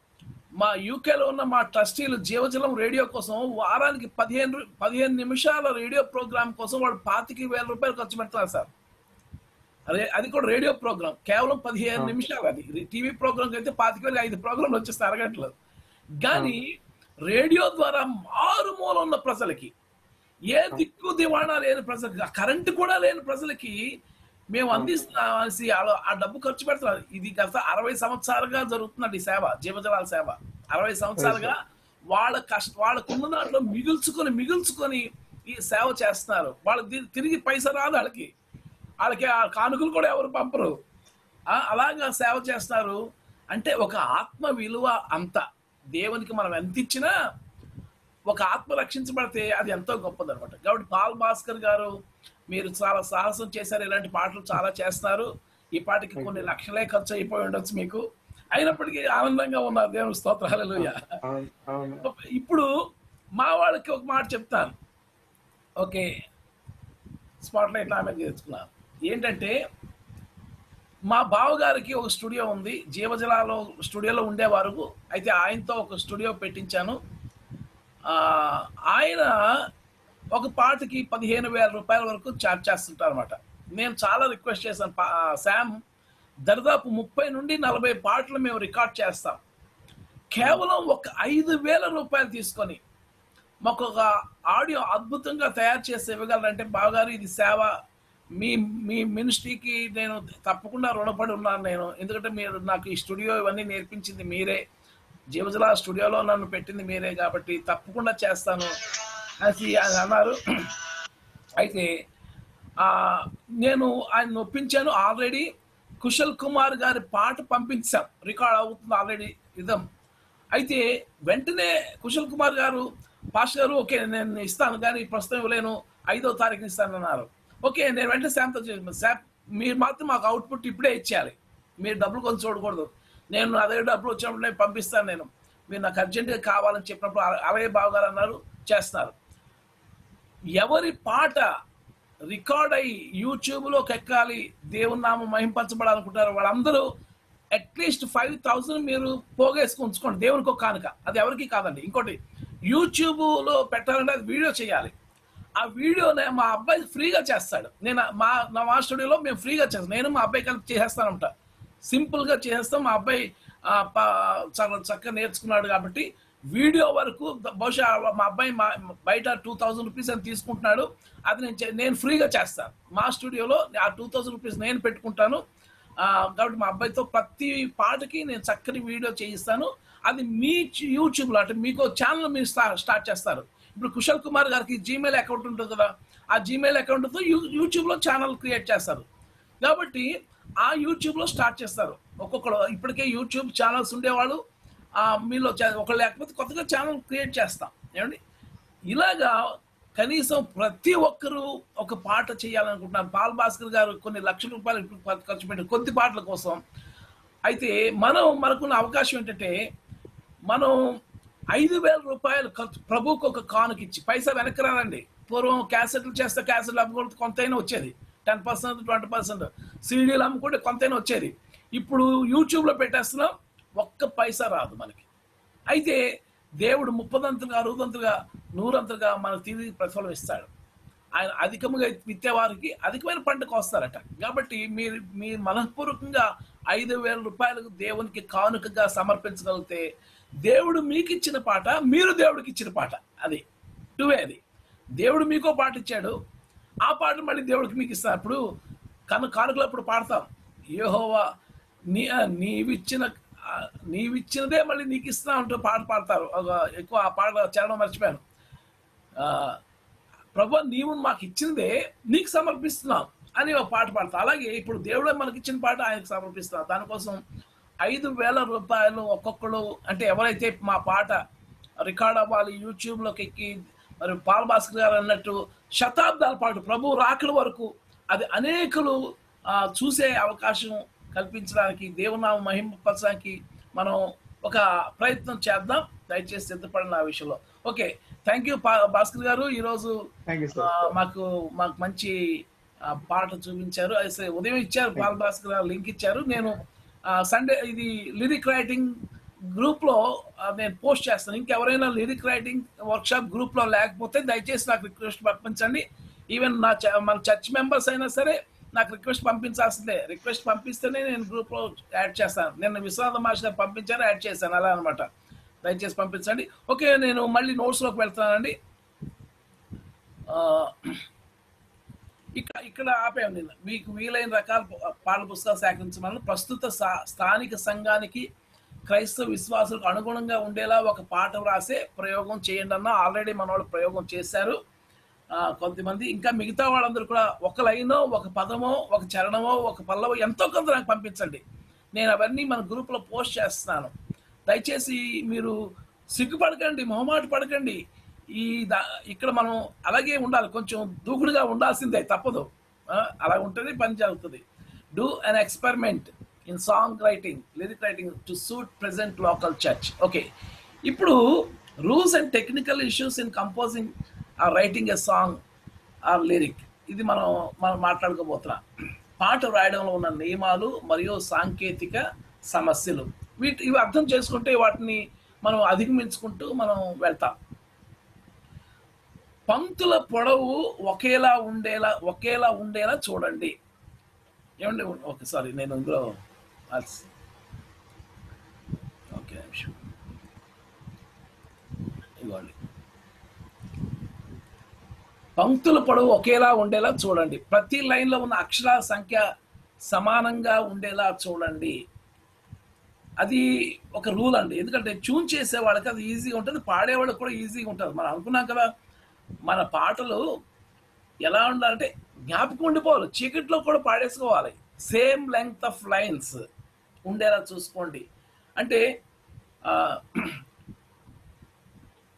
మా యూకేలో ఉన్న మా ట్రస్టీలు జీవజలం రేడియో కోసం వారానికి పదిహేను పదిహేను నిమిషాల రేడియో ప్రోగ్రామ్ కోసం వాడు పాతికి వేల రూపాయలు ఖర్చు పెడతారు సార్. అదే అది కూడా రేడియో ప్రోగ్రామ్. కేవలం పదిహేను నిమిషాలు అది. టీవీ ప్రోగ్రామ్ అయితే పాతిక వేలు ఐదు ప్రోగ్రాంలు వచ్చేస్తాయి అరగంటలు కానీ రేడియో ద్వారా మారుమూల ఉన్న ప్రజలకి ఏ దిక్కు దివాణా లేని ప్రజలకి కరెంటు కూడా లేని ప్రజలకి మేము అందిస్తున్నామనేసి ఆ- ఆ డబ్బు ఖర్చు పెడుతున్నారు. ఇది గత అరవై సంవత్సరాలుగా జరుగుతున్నది ఈ సేవ జీవజలాల సేవ. అరవై సంవత్సరాలుగా వాళ్ళ కష్ట వాళ్ళకున్న దాంట్లో మిగుల్చుకొని మిగుల్చుకొని ఈ సేవ చేస్తున్నారు. వాళ్ళకి ది- తిరిగి పైసా రాదు వాళ్ళకి. వాళ్ళకి ఆ కానుకలు కూడా ఎవరు పంపరు. అలాగా సేవ చేస్తారు అంటే ఒక ఆత్మ విలువ అంత. దేవునికి మనం ఎంత ఇచ్చినా ఒక ఆత్మ రక్షించబడితే అది ఎంతో గొప్పది అనమాట కాబట్టి పాల్ భాస్కర్ గారు మీరు చాలా సాహసం చేశారు. ఇలాంటి పాటలు చాలా చేస్తున్నారు ఈ పాటకి కొన్ని లక్షలే ఖర్చు అయిపోయి ఉండొచ్చు మీకు. అయినప్పటికీ ఆనందంగా ఉన్నారు దేవుని స్తోత్రాలు. ఇప్పుడు మా వాళ్ళకి ఒక మాట చెప్తాను. ఓకే. స్పాట్ లైట్ మీద తెచ్చుకున్నాను. ఏంటంటే మా బావగారికి ఒక స్టూడియో ఉంది. జీవజలాలో స్టూడియోలో ఉండేవారు. అయితే ఆయనతో ఒక స్టూడియో పెట్టించాను. ఆయన ఒక పాటకి పదిహేను వేల రూపాయల వరకు ఛార్జ్ చేస్తుంటారు అనమాట నేను చాలా రిక్వెస్ట్ చేశాను. శామ్ దరిదాపు ముప్పై నుండి నలభై పాటలు మేము రికార్డ్ చేస్తాం. కేవలం ఒక ఐదు వేల రూపాయలు తీసుకొని మాకు ఒక ఆడియో అద్భుతంగా తయారు చేసి ఇవ్వగలరంటే బావగారు ఇది సేవ. మీ మీ మినిస్ట్రీకి నేను తప్పకుండా రుణపడి ఉన్నాను నేను. ఎందుకంటే మీరు నాకు ఈ స్టూడియో ఇవన్నీ నేర్పించింది మీరే. జీవజల స్టూడియోలో నన్ను పెట్టింది మీరే కాబట్టి తప్పకుండా చేస్తాను. అని అన్నారు అయితే నేను ఆయన ఒప్పించాను ఆల్రెడీ కుశల్ కుమార్ గారి పాట పంపించాం. రికార్డ్ అవుతుంది ఆల్రెడీ ఇదం. అయితే వెంటనే కుశల్ కుమార్ గారు పాస్టర్ గారు ఓకే నేను ఇస్తాను కానీ ప్రస్తుతం ఇవ్వలేను. ఐదో తారీఖున ఇస్తాను అన్నారు. ఓకే నేను వెంటనే శాంతం చేసి శాప్ మీరు మాత్రం మాకు అవుట్పుట్ ఇప్పుడే ఇచ్చేయాలి. మీరు డబ్బులు కొంచెం చూడకూడదు. నేను నా దగ్గర డబ్బులు వచ్చినప్పుడు నేను పంపిస్తాను నేను. మీరు నాకు అర్జెంటుగా కావాలని చెప్పినప్పుడు అలాగే బావగారు అన్నారు చేస్తున్నారు. ఎవరి పాట రికార్డ్ అయ్యి యూట్యూబ్లోకి ఎక్కాలి దేవుని నామం మహింపరచబడాలనుకుంటారు వాళ్ళందరూ అట్లీస్ట్ ఫైవ్ థౌసండ్ మీరు పోగేసుకు ఉంచుకోండి. దేవునికి ఒక కానుక. అది ఎవరికి కాదండి. ఇంకోటి యూట్యూబ్లో పెట్టాలంటే అది వీడియో చేయాలి. ఆ వీడియోనే మా అబ్బాయి ఫ్రీగా చేస్తాడు. నేను మా నా మా స్టూడియోలో మేము ఫ్రీగా చేస్తాం. నేను మా అబ్బాయి కలిపి చేసేస్తానంట. సింపుల్గా చేస్తాం మా అబ్బాయి చాలా చక్కగా నేర్చుకున్నాడు కాబట్టి వీడియో వరకు బహుశా మా అబ్బాయి మా బయట టూ థౌజండ్ రూపీస్ అని తీసుకుంటున్నాడు. అది నేను చే- నేను ఫ్రీగా చేస్తాను మా స్టూడియోలో ఆ టూ థౌజండ్ రూపీస్ నేను పెట్టుకుంటాను. కాబట్టి మా అబ్బాయితో ప్రతి పాటకి నేను చక్కని వీడియో చేయిస్తాను. అది మీ యూట్యూబ్లో అంటే మీకు ఛానల్ మీరు స్టార్ట్ చేస్తారు. ఇప్పుడు కుశల్ కుమార్ గారికి జీమెయిల్ అకౌంట్ ఉంటుంది కదా ఆ జీమెయిల్ అకౌంట్తో యూ యూట్యూబ్లో ఛానల్ క్రియేట్ చేస్తారు. కాబట్టి ఆ యూట్యూబ్లో స్టార్ట్ చేస్తారు. ఒక్కొక్కరు ఇప్పటికే యూట్యూబ్ ఛానల్స్ ఉండేవాళ్ళు. మీలో చే- ఒకళ్ళు లేకపోతే కొత్తగా ఛానల్ క్రియేట్ చేస్తాం. ఏమండి? ఇలాగా కనీసం ప్రతి ఒక్కరూ ఒక పాట చేయాలనుకుంటున్నారు. పాల్ భాస్కర్ గారు కొన్ని లక్షల రూపాయలు ఖర్చు- పెట్టారు. కొద్ది పాటల కోసం. అయితే మనం మనకున్న అవకాశం ఏంటంటే మనం ఐదు వేల రూపాయలు ఖర్చు ప్రభువుకు ఒక కానుక ఇచ్చి పైసా వెనక్కి రాదండి. పూర్వం క్యాసెట్లు చేస్తే క్యాసెట్లు అమ్ముకుంటే కొంతైనా వచ్చేది. Ten percent twenty percent. సీడీలు అమ్ముకుంటే కొంతైనా వచ్చేది. ఇప్పుడు యూట్యూబ్లో పెట్టేస్తున్నాం. ఒక్క పైసా రాదు మనకి. అయితే దేవుడు ముప్పదంతులుగా అరుదంతులుగా నూరంతులుగా మనకు తిరిగి ప్రతిఫలం ఇస్తాడు. ఆయన అధికముగా విత్తే వారికి అధికమైన పంటకు వస్తారట. కాబట్టి మీరు మీ మనఃపూర్వకంగా ఐదు వేల రూపాయలకు దేవునికి కానుకగా సమర్పించగలిగితే దేవుడు మీకు ఇచ్చిన పాట మీరు దేవుడికి ఇచ్చిన పాట. అది టూవే అది. దేవుడు మీకో పాట ఇచ్చాడు. ఆ పాట మళ్ళీ దేవుడికి మీకు ఇస్తారు అప్పుడు కను కానుకలు అప్పుడు పాడతాం. ఏహోవా నీ నీవిచ్చిన నీవిచ్చినదే మళ్ళీ నీకు ఇస్తున్నా అంటూ పాట పాడతారు. ఎక్కువ ఆ పాట చరణం మర్చిపోయాను. ప్రభు నీవు మాకు ఇచ్చిందే నీకు సమర్పిస్తున్నాం అని ఒక పాట పాడతా. అలాగే ఇప్పుడు దేవుడే మనకి ఇచ్చిన పాట ఆయనకు సమర్పిస్తున్నాం. దానికోసం ఐదు వేల రూపాయలు ఒక్కొక్కరు అంటే ఎవరైతే మా పాట రికార్డ్ అవ్వాలి యూట్యూబ్లోకి ఎక్కి మరి పాల్ భాస్కర్ గారు అన్నట్టు శతాబ్దాల పాటు ప్రభు రాకడ వరకు అది అనేకులు చూసే అవకాశం కల్పించడానికి దేవునామ మహింపరచడానికి మనం ఒక ప్రయత్నం చేద్దాం. దయచేసి సిద్ధపడిన ఆ విషయంలో. ఓకే థ్యాంక్ యూ భాస్కర్ గారు. ఈరోజు మాకు మాకు మంచి పాట చూపించారు. అయితే ఉదయం ఇచ్చారు. పాల్ భాస్కర్ గారు లింక్ ఇచ్చారు. నేను సండే ఇది లిరిక్ రైటింగ్ గ్రూప్లో నేను పోస్ట్ చేస్తాను. ఇంకెవరైనా లిరిక్ రైటింగ్ వర్క్ షాప్ గ్రూప్లో లేకపోతే దయచేసి నాకు రిక్వెస్ట్ పంపించండి ఈవెన్ నా మన చర్చ్ మెంబర్స్ అయినా సరే నాకు రిక్వెస్ట్ పంపించాల్సిందే. రిక్వెస్ట్ పంపిస్తేనే నేను గ్రూప్లో యాడ్ చేస్తాను. నేను విశ్వనాథ మాస్టర్ పంపించాను యాడ్ చేశాను. అలా అనమాట దయచేసి పంపించండి. ఓకే నేను మళ్ళీ నోట్స్లోకి వెళ్తానండి. ఇక్కడ ఇక్కడ ఆపాము నేను. మీకు వీలైన రకాల పాల పుస్తకాలు సేకరించమని ప్రస్తుత స్థానిక సంఘానికి క్రైస్తవ విశ్వాసులకు అనుగుణంగా ఉండేలా ఒక పాట వ్రాసే ప్రయోగం చేయండి అన్న ఆల్రెడీ మన వాళ్ళు ప్రయోగం చేశారు. కొంతమంది ఇంకా మిగతా వాళ్ళందరూ కూడా ఒక లైనో ఒక పదమో ఒక చరణమో ఒక పల్లవో ఎంతో కొంత నాకు పంపించండి. నేను అవన్నీ మన గ్రూప్లో పోస్ట్ చేస్తున్నాను. దయచేసి మీరు సిగ్గుపడకండి మొహమాట పడకండి. ఈ దా- ఇక్కడ మనం అలాగే ఉండాలి కొంచెం దూకుడుగా ఉండాల్సిందే తప్పదు. అలా ఉంటేనే పని జరుగుతుంది. Do an experiment in song writing lyric writing to suit present local church okay ఇప్పుడు rules and technical issues in composing or writing a song or lyric ఇది మనం మనం మాట్లాడుకోబోతున్నాం. పాట రాయడంలో ఉన్న నియమాలు మరియు సాంకేతిక సమస్యలు. వీటి ఇవి అర్థం చేసుకుంటే వాటిని మనం అధిగమించుకుంటూ మనం వెళ్తాం. పంక్తుల పొడవు ఒకేలా ఉండేలా ఒకేలా ఉండేలా చూడండి. ఏమండి? ఓకే సారీ నేను ఇందులో ఓకే ఇవ్వండి పంక్తుల పొడవు ఒకేలా ఉండేలా చూడండి. ప్రతి లైన్లో ఉన్న అక్షరాల సంఖ్య సమానంగా ఉండేలా చూడండి. అది ఒక రూల్ అండి. ఎందుకంటే ట్యూన్ చేసే వాళ్ళకి అది ఈజీగా ఉంటుంది పాడేవాళ్ళకి కూడా ఈజీగా ఉంటుంది. మనం అనుకున్నాం కదా మన పాటలు ఎలా ఉండాలంటే జ్ఞాపకం ఉండిపోవాలి చీకట్లో కూడా పాడేసుకోవాలి. సేమ్ లెంగ్త్ ఆఫ్ లైన్స్ ఉండేలా చూసుకోండి. అంటే [CLEARS THROAT]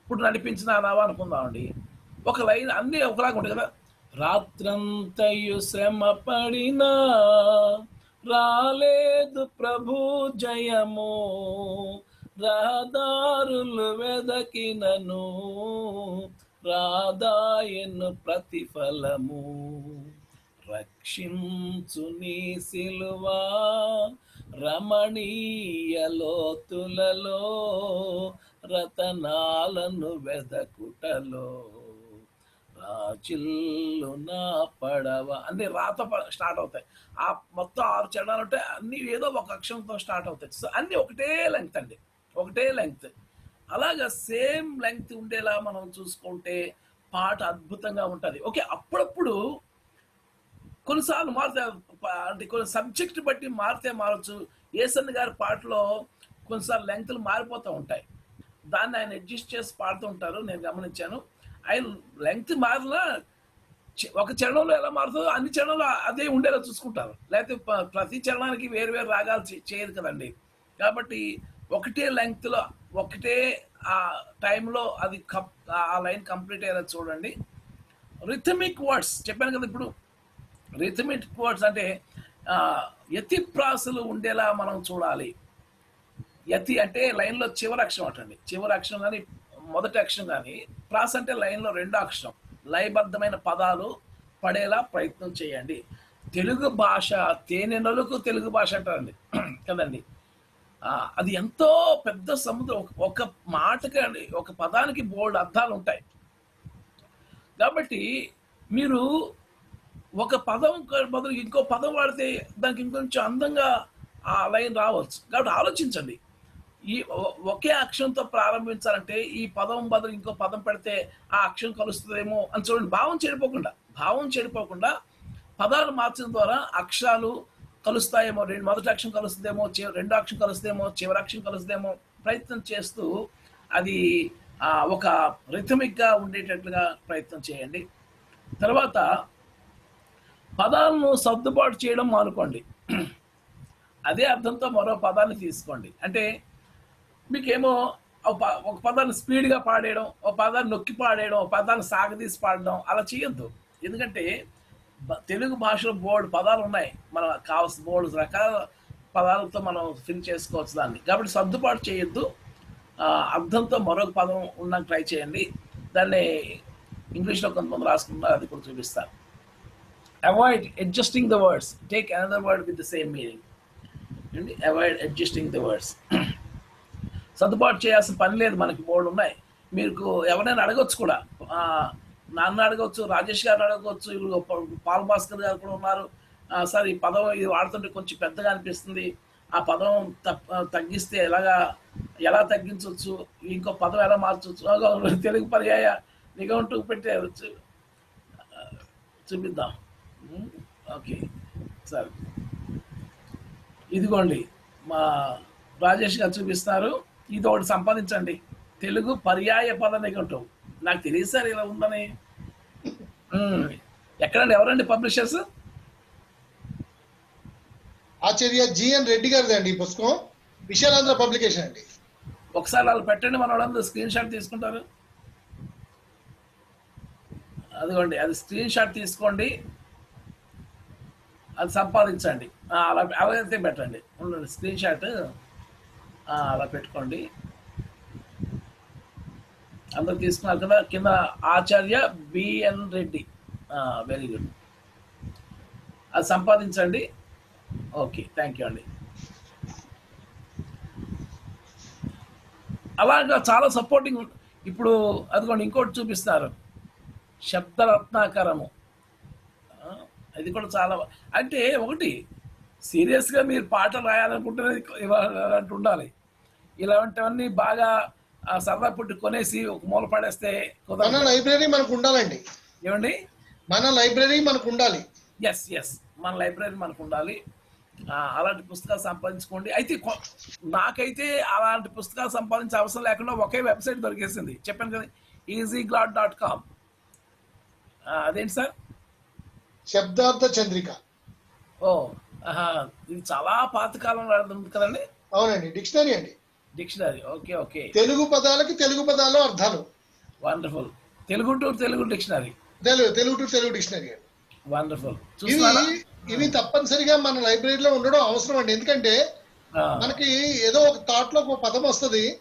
ఇప్పుడు నడిపించిన నావా అనుకుందామండి. ఒక లైన్ అన్నీ ఒకలాగా ఉంటాయి కదా. రాత్రంతయు శ్రమ పడినా రాలేదు ప్రభు జయము. రహదారులు వెదకినను రాదాయను ప్రతిఫలము. రక్షించు నీ సిలువా రమణీయ లోతులలో రతనాలను వెదకుటలో. రాజిల్లు నా పడవ అన్ని రాత స్టార్ట్ అవుతాయి. ఆ మొత్తం ఆరు చరణాలు ఉంటాయి అన్ని ఏదో ఒక అక్షరంతో స్టార్ట్ అవుతాయి. సో అన్ని ఒకటే లెంగ్త్ అండి. ఒకటే లెంగ్త్ అలాగా సేమ్ లెంగ్త్ ఉండేలా మనం చూసుకుంటే పాట అద్భుతంగా ఉంటుంది. ఓకే అప్పుడప్పుడు కొన్నిసార్లు మారుతాయి అంటే కొన్ని సబ్జెక్ట్ బట్టి మారితే మారచ్చు. ఏసన్ గారి పాటలో కొన్నిసార్లు లెంగ్త్లు మారిపోతూ ఉంటాయి. దాన్ని ఆయన అడ్జస్ట్ చేసి పాడుతూ ఉంటారు. నేను గమనించాను. ఆయన లెంగ్త్ మారినా చ- ఒక చరణంలో ఎలా మారుతుందో అన్ని చరణంలో అదే ఉండేలా చూసుకుంటారు. లేకపోతే ప్రతి చరణానికి వేరు వేరు రాగాలు చే- కదండి. కాబట్టి ఒకటే లెంగ్త్లో ఒకటే ఆ టైంలో అది కప్ ఆ లైన్ కంప్లీట్ అయ్యేలా చూడండి. రిథమిక్ వర్డ్స్ చెప్పాను కదా ఇప్పుడు. రిథమిక్ వర్డ్స్ అంటే యతి ప్రాసలు ఉండేలా మనం చూడాలి. యతి అంటే లైన్లో చివరి అక్షరం అటండి. చివరి కానీ మొదటి అక్షరం కానీ ప్రాస అంటే లైన్లో రెండో అక్షరం. లయబద్ధమైన పదాలు పడేలా ప్రయత్నం చేయండి. తెలుగు భాష తేనె నలుకు తెలుగు భాష అంటారండి. [CLEARS THROAT] కదండి? అది ఎంతో పెద్ద సముద్రం. ఒక- మాటకి అండి ఒక పదానికి బోల్డ్ అర్థాలు ఉంటాయి. కాబట్టి మీరు ఒక పదం బదులు ఇంకో పదం వాడితే దానికి ఇంకొంచెం అందంగా ఆ లైన్ రావచ్చు. కాబట్టి ఆలోచించండి. ఈ ఒకే అక్షరంతో ప్రారంభించాలంటే ఈ పదం బదులు ఇంకో పదం పెడితే ఆ అక్షరం కలుస్తుందేమో అని చూడండి. భావం చెడిపోకుండా భావం చెడిపోకుండా పదాలు మార్చడం ద్వారా అక్షరాలు కలుస్తాయేమో. రెండు మొదటి అక్షరం కలుస్తుందేమో రెండో అక్షరం కలుస్తుందేమో చివరి అక్షరం కలుస్తుందేమో ప్రయత్నం చేస్తూ అది ఒక రిథమిక్గా ఉండేటట్లుగా ప్రయత్నం చేయండి. తర్వాత పదాలను సర్దుబాటు చేయడం మానుకోండి. అదే అర్థంతో మరో పదాన్ని తీసుకోండి. అంటే మీకేమో ఒక ప- ఒక పదాన్ని స్పీడ్గా పాడేయడం ఒక పదాన్ని నొక్కి పాడేయడం ఒక పదాన్ని సాగదీసి పాడడం అలా చేయొద్దు. ఎందుకంటే తెలుగు భాషలో బోర్డు పదాలు ఉన్నాయి. మన కావాల్సిన బోర్డు రకాల పదాలతో మనం ఫిల్ చేసుకోవచ్చు దాన్ని. కాబట్టి సర్దుబాటు చేయొద్దు. అర్థంతో మరొక పదం ఉన్నాక ట్రై చేయండి. దాన్ని ఇంగ్లీష్లో కొంతమంది రాసుకుంటారు అది కూడా చూపిస్తాను avoid adjusting the words take another word with the same meaning అండి అవాయిడ్ అడ్జస్టింగ్ ద వర్డ్స్ సర్దుబాటు చేయాల్సిన పని లేదు మనకి బోర్డు ఉన్నాయి. మీకు ఎవరైనా అడగొచ్చు కూడా. నాన్న అడగవచ్చు రాజేష్ గారు అడగవచ్చు ఇప్పుడు పాల్ భాస్కర్ గారు కూడా ఉన్నారు. సార్ ఈ పదం ఇది వాడుతుంటే కొంచెం పెద్దగా అనిపిస్తుంది. ఆ పదం తప్ప- తగ్గిస్తే ఎలాగా ఎలా తగ్గించవచ్చు ఇంకో పదం ఎలా మార్చవచ్చు తెలుగు పర్యాయ నిఘంటు పెట్టేయచ్చు చూపిద్దాం. ఓకే సరే. ఇదిగోండి మా రాజేష్ గారు చూపిస్తారు ఇది ఒకటి సంపాదించండి. తెలుగు పర్యాయ పద నిఘంటువు నాకు తెలియదు సార్ ఇలా ఉందని. ఎక్కడండి? ఎవరండి పబ్లిషర్స్? ఆచార్య జిఎన్ రెడ్డి గారిది అండి ఈ పుస్తకం. విశాలాంధ్ర పబ్లికేషన్ అండి. ఒకసారి వాళ్ళు పెట్టండి మన వాళ్ళందరూ స్క్రీన్ షాట్ తీసుకుంటారు. అదిగోండి అది స్క్రీన్ షాట్ తీసుకోండి. అది సంపాదించండి. అలా అలాగైతే పెట్టండి. ఉండండి స్క్రీన్ షాట్. అలా పెట్టుకోండి. అందరు తీసుకున్నారు. కదా కింద Acharya B N Reddy. Very good అది సంపాదించండి. ఓకే థ్యాంక్ యూ అండి. అలాగా చాలా సపోర్టింగ్ ఇప్పుడు అదిగోండి ఇంకోటి చూపిస్తారు శబ్దరత్నాకరము. ఆ, ఇది కూడా చాలా అంటే ఒకటి సీరియస్గా మీరు పాటలు రాయాలనుకుంటే ఇలాంటి ఉండాలి ఇలాంటివన్నీ బాగా సరదా పుట్టి కొనేసి ఒక మూల పడేస్తే మన లైబ్రరీ మనకు ఉండాలండి ఏమండి? మన లైబ్రరీ మనకు ఉండాలి ఎస్ ఎస్ మన లైబ్రరీ మనకు ఉండాలి అలాంటి పుస్తకాలు సంపాదించుకోండి. అయితే నాకైతే అలాంటి పుస్తకాలు సంపాదించే అవసరం లేకుండా ఒకే వెబ్సైట్ దొరికేసింది. చెప్పాను కదా ఈజీ గ్లాడ్ డాట్ కామ్ అదేంటి సార్? శబ్దార్థ చంద్రిక. ఓ ఇది చాలా పాతకాలం ఉంది కదండి? అవునండి డిక్షనరీ అండి. Dictionary okay okay. తెలుగు పదాలకి తెలుగు పదాలు అర్థాలు. Wonderful. Telugu to Telugu dictionary. Telugu Telugu to Telugu dictionary అండి. వండర్ఫుల్. ఇవి తప్పనిసరిగా మన లైబ్రరీలో ఉండడం అవసరం అండి. ఎందుకంటే మనకి ఏదో ఒక థాట్లో ఒక పదం వస్తుంది.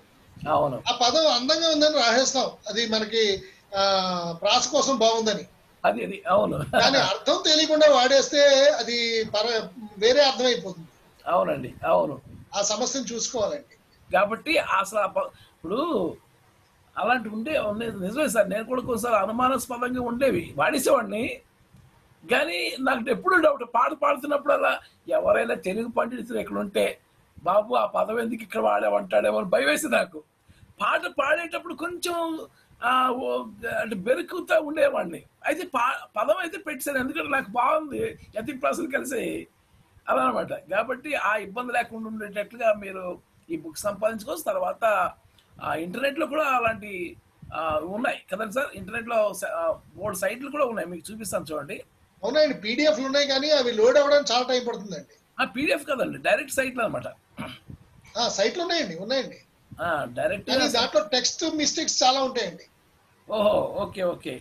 అవును. ఆ పదం అందంగా ఉందని రాసేస్తాం. అది మనకి ప్రాస కోసం బాగుందని. అది అది అవును. కానీ అర్థం తెలియకుండా వాడేస్తే అది వేరే అర్థం అయిపోతుంది అవునండి అవును. ఆ సమస్యను చూసుకోవాలండి. కాబట్టి అసలు ఇప్పుడు అలాంటి ఉండే ఉండేది నిజమే సార్ నేను కూడా ఒకసారి అనుమానాస్పదంగా ఉండేవి. వాడేసేవాడిని. కానీ నాకు ఎప్పుడు డౌట్ పాట పాడుతున్నప్పుడు అలా ఎవరైనా తెలుగు పండితులు ఇక్కడ ఉంటే బాబు ఆ పదం ఎందుకు ఇక్కడ వాడేవంటాడేమో భయం వేసి నాకు. పాట పాడేటప్పుడు కొంచెం అంటే బెరుకుతా ఉండేవాడిని. అయితే పదం అయితే పెట్టాను ఎందుకంటే నాకు బాగుంది. యతి ప్రాసలు కలిసి అలా అనమాట కాబట్టి ఆ ఇబ్బంది లేకుండా ఉండేటట్లుగా మీరు ఈ బుక్ సంపాదించుకోవచ్చు. తర్వాత ఆ ఇంటర్నెట్లో కూడా అలాంటి ఉన్నాయి. కదండి సార్? ఇంటర్నెట్లో మూడు సైట్లు కూడా ఉన్నాయి. మీకు చూపిస్తాను చూడండి. అవునండి. పీడిఎఫ్లు ఉన్నాయి కానీ అవి లోడ్ అవ్వడానికి చాలా టైం పడుతుందండి. ఆ పీడిఎఫ్ కదండి. డైరెక్ట్ సైట్లు అనమాట సైట్లు ఉన్నాయండి. ఉన్నాయండి. డైరెక్ట్ దాంట్లో టెక్స్ట్ మిస్టేక్స్ చాలా ఉంటాయండి. ఓహో ఓకే ఓకే.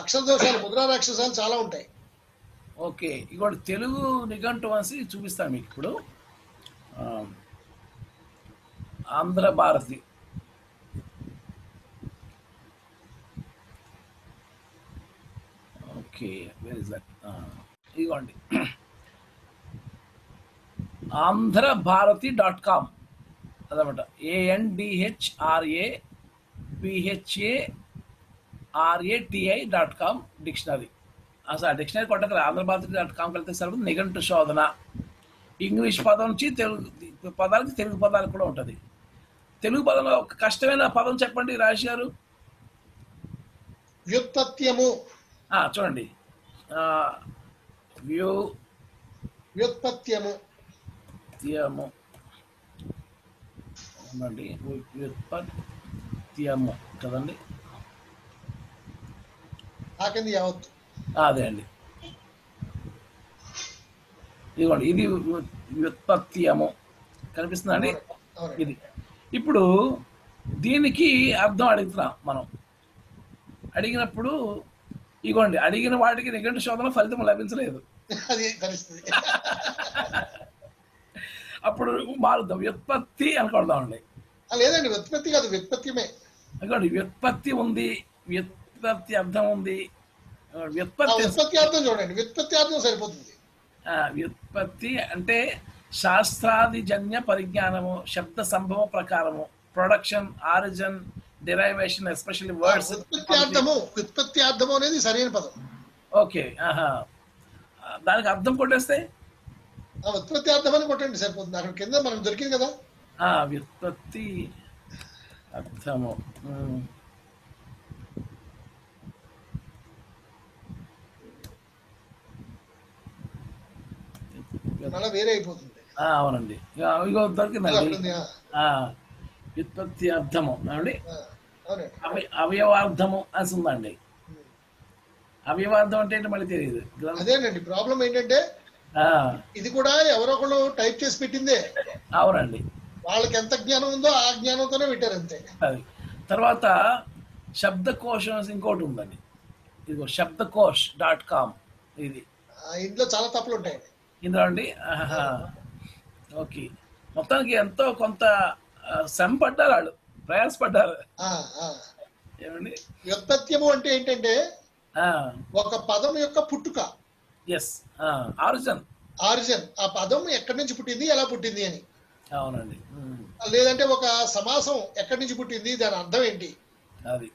అక్షర దోషాలు ముద్రా రాక్షసాలు చాలా ఉంటాయి. ఓకే ఇగోటి తెలుగు నిఘంటు అనేసి చూపిస్తాను మీకు ఇప్పుడు. Andhra Bharati. Okay where that ఇదిగోండి ఆంధ్ర భారతి డాట్ కామ్. అదనమాట. A N D H R A P H A R A T I dot com dictionary అసలు డిక్షనరీ కొట్టక ఆంధ్రభారతి డాట్ కామ్కి వెళ్తే సరిపోతుంది. నిఘంటు శోధన. ఇంగ్లీష్ పదం నుంచి తెలుగు పదాలకి తెలుగు పదాలు కూడా ఉంటుంది. తెలుగు పదంలో ఒక కష్టమైన పదం చెప్పండి రాజు గారు. వ్యుత్పత్యము. చూడండి. వ్యూ వ్యుత్పత్యము. ఉందండి వ్యుత్పత్యము. కదండి? ఆకింది యావత్తు. ఆ, అదే అండి. ఇదిగోండి ఇది వ్యు- వ్యుత్పత్యము కనిపిస్తుందండి అవునండి. ఇది. ఇప్పుడు దీనికి అర్థం అడుగుతున్నాం మనం. అడిగినప్పుడు ఇగోండి అడిగిన వాటికి నిఘంటు శోధన ఫలితం లభించలేదు. అప్పుడు మారుద్దాం. వ్యుత్పత్తి అని కొడదామండి. ఆ, లేదండి వ్యుత్పత్తి కాదు వ్యుత్పత్యమే ఇదిగోండి వ్యుత్పత్తి ఉంది వ్యుత్పత్తి అర్థం ఉంది వ్యుత్పత్తి వ్యుత్పత్యార్థం చూడండి. వ్యుత్పత్యార్థం సరిపోతుంది. ఆ, వ్యుత్పత్తి అంటే శాస్త్రాదిజన్య పరిజ్ఞానము శబ్ద సంభవ ప్రకారము production origin derivation especially words. వ్యుత్పత్యార్థము వ్యుత్పత్యార్థము అనేది సరైన పదం. ఓకే ఆహా. దానికి అర్థం కొట్టేస్తే? ఆ వ్యుత్పత్యార్థం అని కొట్టండి సరిపోతుంది. అక్కడ కింద మనకు దొరికింది కదా. ఆ వ్యుత్పత్తి అర్థము ఉమ్. మళ్ళీ వేరే అయిపోతుంది ఆ, అవునండి. ఇక ఇగో దొరికిందండి వ్యుత్పత్తి అర్థము అవి అవయవార్థము అని ఉందండి అవయవార్థం అంటే ఏంటో మళ్ళీ తెలియదు అదేనండి ప్రాబ్లం ఏంటంటే ఆ, ఇది కూడా ఎవరో ఒకళ్ళు టైప్ చేసి పెట్టిందే. అవునండి. వాళ్ళకి ఎంత జ్ఞానం ఉందో ఆ జ్ఞానంతోనే పెట్టారు అంతే. అది. తర్వాత శబ్దకోశం ఇంకోటి ఉందండి. ఇదిగో శబ్దకోష్ డాట్ కామ్ ఇది. ఆ, ఇందులో చాలా తప్పులు ఉంటాయండి ఇందులో అండి. ఓకే. మొత్తానికి ఎంతో కొంత శ్రమ పడ్డారు వాళ్ళు. ప్రయాసపడ్డారు. ఏమండి? వ్యుత్పత్యము అంటే ఏంటంటే ఒక పదం యొక్క పుట్టుక. Yes origin. ఆరిజిన్. ఆ పదం ఎక్కడి నుంచి పుట్టింది ఎలా పుట్టింది అని. అవునండి. లేదంటే ఒక సమాసం ఎక్కడి నుంచి పుట్టింది దాని అర్థం ఏంటి? అది.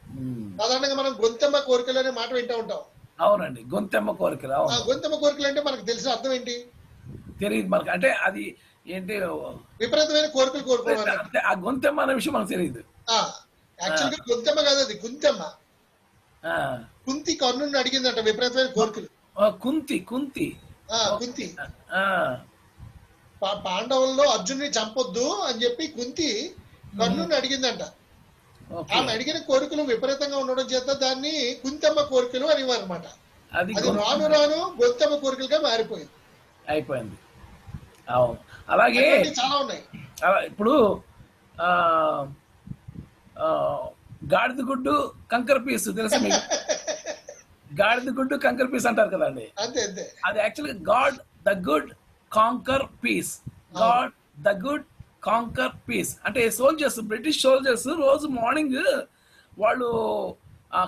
సాధారణంగా మనం గొంతెమ్మ కోరికలు అనే మాట వింటూ ఉంటాం. అవునండి. గొంతెమ్మ కోరికలు గొంతెమ్మ కోరికలు అంటే మనకు తెలిసిన అర్థం ఏంటి? తెలియదు మనకు. అంటే అది ఏంటి? విపరీతమైన కోరికలు. అంటే ఆ గొంతెమ్మ అనే విషయం మనకు తెలియదు ఆ యాక్చువల్గా గొంతెమ్మ కాదు అది గుంతెమ్మ కుంతి కర్ణుని అడిగిందంట విపరీతమైన కోరికలు. కుంతి కుంతి. కుంతి. పాండవుల్లో అర్జున్ని చంపొద్దు అని చెప్పి కుంతి కర్ణుని అడిగిందంట. ఆమె అడిగిన కోరికలు విపరీతంగా ఉండడం చేత దాన్ని కుంతమ్మ కోరికలు అనేవారు అనమాట అది రాను రాను గొంతమ్మ కోరికలుగా మారిపోయింది. అయిపోయింది. అవును. అలాగే చాలా ఉన్నాయి. అలా ఇప్పుడు గాడిద గుడ్డు కంకర పీస్ తెలుసా మీకు? [LAUGHS] గాడిద గుడ్డు కంకర పీస్ అంటారు కదండి. అది యాక్చువల్గా God the good conquer peace God the good conquer peace అంటే సోల్జర్స్ బ్రిటిష్ సోల్జర్స్ రోజు మార్నింగ్ వాళ్ళు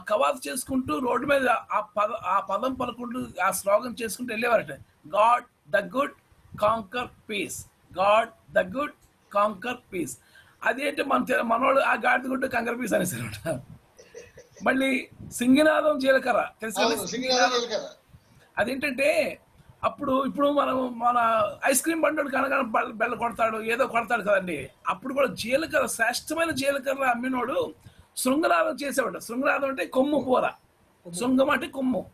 కవాత్ చేసుకుంటూ రోడ్డు మీద ఆ పద ఆ పదం పలుకుంటూ ఆ స్లోగన్ చేసుకుంటూ వెళ్ళేవారట. God the good conquer peace God the good conquer peace అదేంటి మన మనోడు ఆ గాడిద గుడ్డు కంకర్ పీస్ అనేసారట. మళ్ళీ సింగినాదం జీలకర్ర. తెలుసు అదేంటంటే అప్పుడు ఇప్పుడు మనం మన ఐస్ క్రీమ్ బండి కనుక బెల్ల కొడతాడు ఏదో కొడతాడు కదండి. అప్పుడు కూడా జీలకర్ర శ్రేష్టమైన జీలకర్ర అమ్మినోడు శృంగనాదం చేసేవాడు. శృంగనాదం అంటే కొమ్ము బోర. శృంగం అంటే కొమ్ము.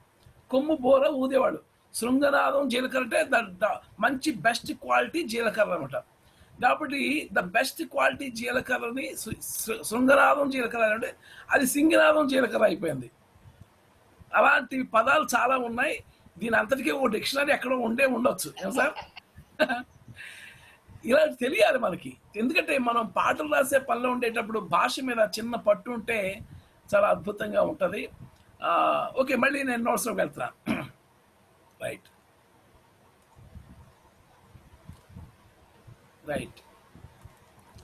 కొమ్ము బోర ఊదేవాడు శృంగనాదం జీలకర్ర అంటే ద- మంచి బెస్ట్ క్వాలిటీ జీలకర్ర అనమాట కాబట్టి ద బెస్ట్ క్వాలిటీ జీలకర్రని శృంగనాదం జీలకర్ర అంటే అది సింగనాదం జీలకర్ర అయిపోయింది. అలాంటి పదాలు చాలా ఉన్నాయి. దీని అంతటికీ ఓ డిక్షనరీ ఎక్కడో ఉండే ఉండొచ్చు. సార్? [LAUGHS] ఇలా తెలియాలి మనకి. ఎందుకంటే మనం పాటలు రాసే పనిలో ఉండేటప్పుడు భాష మీద చిన్న పట్టు ఉంటే చాలా అద్భుతంగా ఉంటుంది. ఓకే మళ్ళీ నేను నోట్స్లోకి వెళ్తాను రైట్ రైట్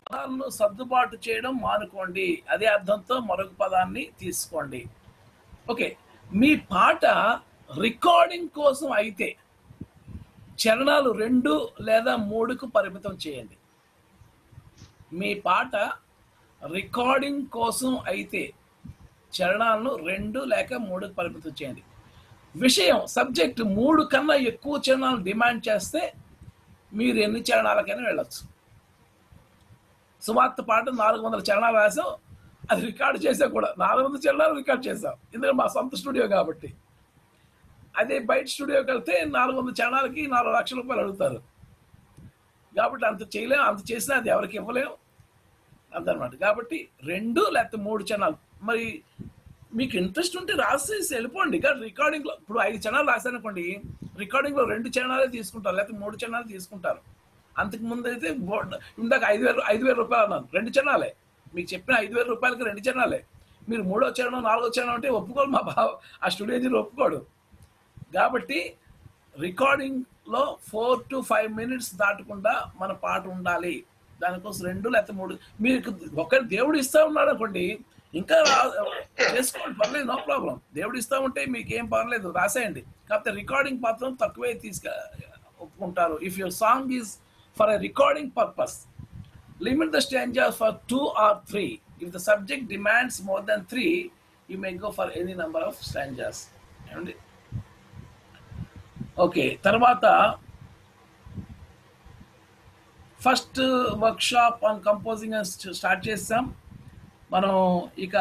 పదాలను సర్దుబాటు చేయడం మానుకోండి. అదే అర్థంతో మరొక పదాన్ని తీసుకోండి. ఓకే. మీ పాట రికార్డింగ్ కోసం అయితే చరణాలు రెండు లేదా మూడుకు పరిమితం చేయండి. మీ పాట రికార్డింగ్ కోసం అయితే చరణాలను రెండు లేక మూడుకు పరిమితం చేయండి. విషయం సబ్జెక్ట్ మూడు కన్నా ఎక్కువ చరణాలు డిమాండ్ చేస్తే మీరు ఎన్ని చరణాలకైనా వెళ్ళొచ్చు. సువార్త పాట నాలుగు వందల చరణాలు రాసాం అది రికార్డు చేసాం కూడా. నాలుగు వందల చరణాలు రికార్డ్ చేసాం. ఎందుకంటే మా సొంత స్టూడియో కాబట్టి. అదే బయట స్టూడియోకి వెళ్తే నాలుగు వందల చరణాలకి నాలుగు లక్షల రూపాయలు అడుగుతారు. కాబట్టి అంత చేయలేం అంత చేసినా అది ఎవరికి ఇవ్వలేం. అంతనమాట కాబట్టి రెండు లేకపోతే మూడు చరణాలు. మరి మీకు ఇంట్రెస్ట్ ఉంటే రాసేసి వెళ్ళిపోండి. కానీ రికార్డింగ్లో ఇప్పుడు ఐదు ఛానల్ రాశారనుకోండి రికార్డింగ్లో రెండు ఛానలే తీసుకుంటారు లేకపోతే మూడు ఛానల్ తీసుకుంటారు. అంతకు ముందు అయితే ఇందాక ఐదు వేలు ఐదు వేల రూపాయలు అన్నాను రెండు ఛానలే మీకు చెప్పిన ఐదు వేల రూపాయలకి రెండు ఛానలే మీరు మూడో చరణం నాలుగో చరణం అంటే ఒప్పుకోరు మా బావ. ఆ స్టూడియో ఇంజనీర్ ఒప్పుకోడు. కాబట్టి రికార్డింగ్లో ఫోర్ టు ఫైవ్ మినిట్స్ దాటకుండా మన పాట ఉండాలి. దానికోసం రెండు లేకపోతే మూడు. మీకు ఒకరి దేవుడు ఇస్తా ఉన్నాడు అనుకోండి ఇంకా చేసుకోండి పర్లేదు నో ప్రాబ్లం దేవుడు ఇస్తా ఉంటే మీకు ఏం పర్లేదు రాసేయండి. కాకపోతే రికార్డింగ్ మాత్రం తక్కువే తీసుక ఒప్పుకుంటారు. If your song is for a recording purpose limit the stanzas for two or three if the subject demands more than three you may go for any number of stanzas ఏమండి? Okay తర్వాత first workshop on composing start చేస్తాం. మనం ఇక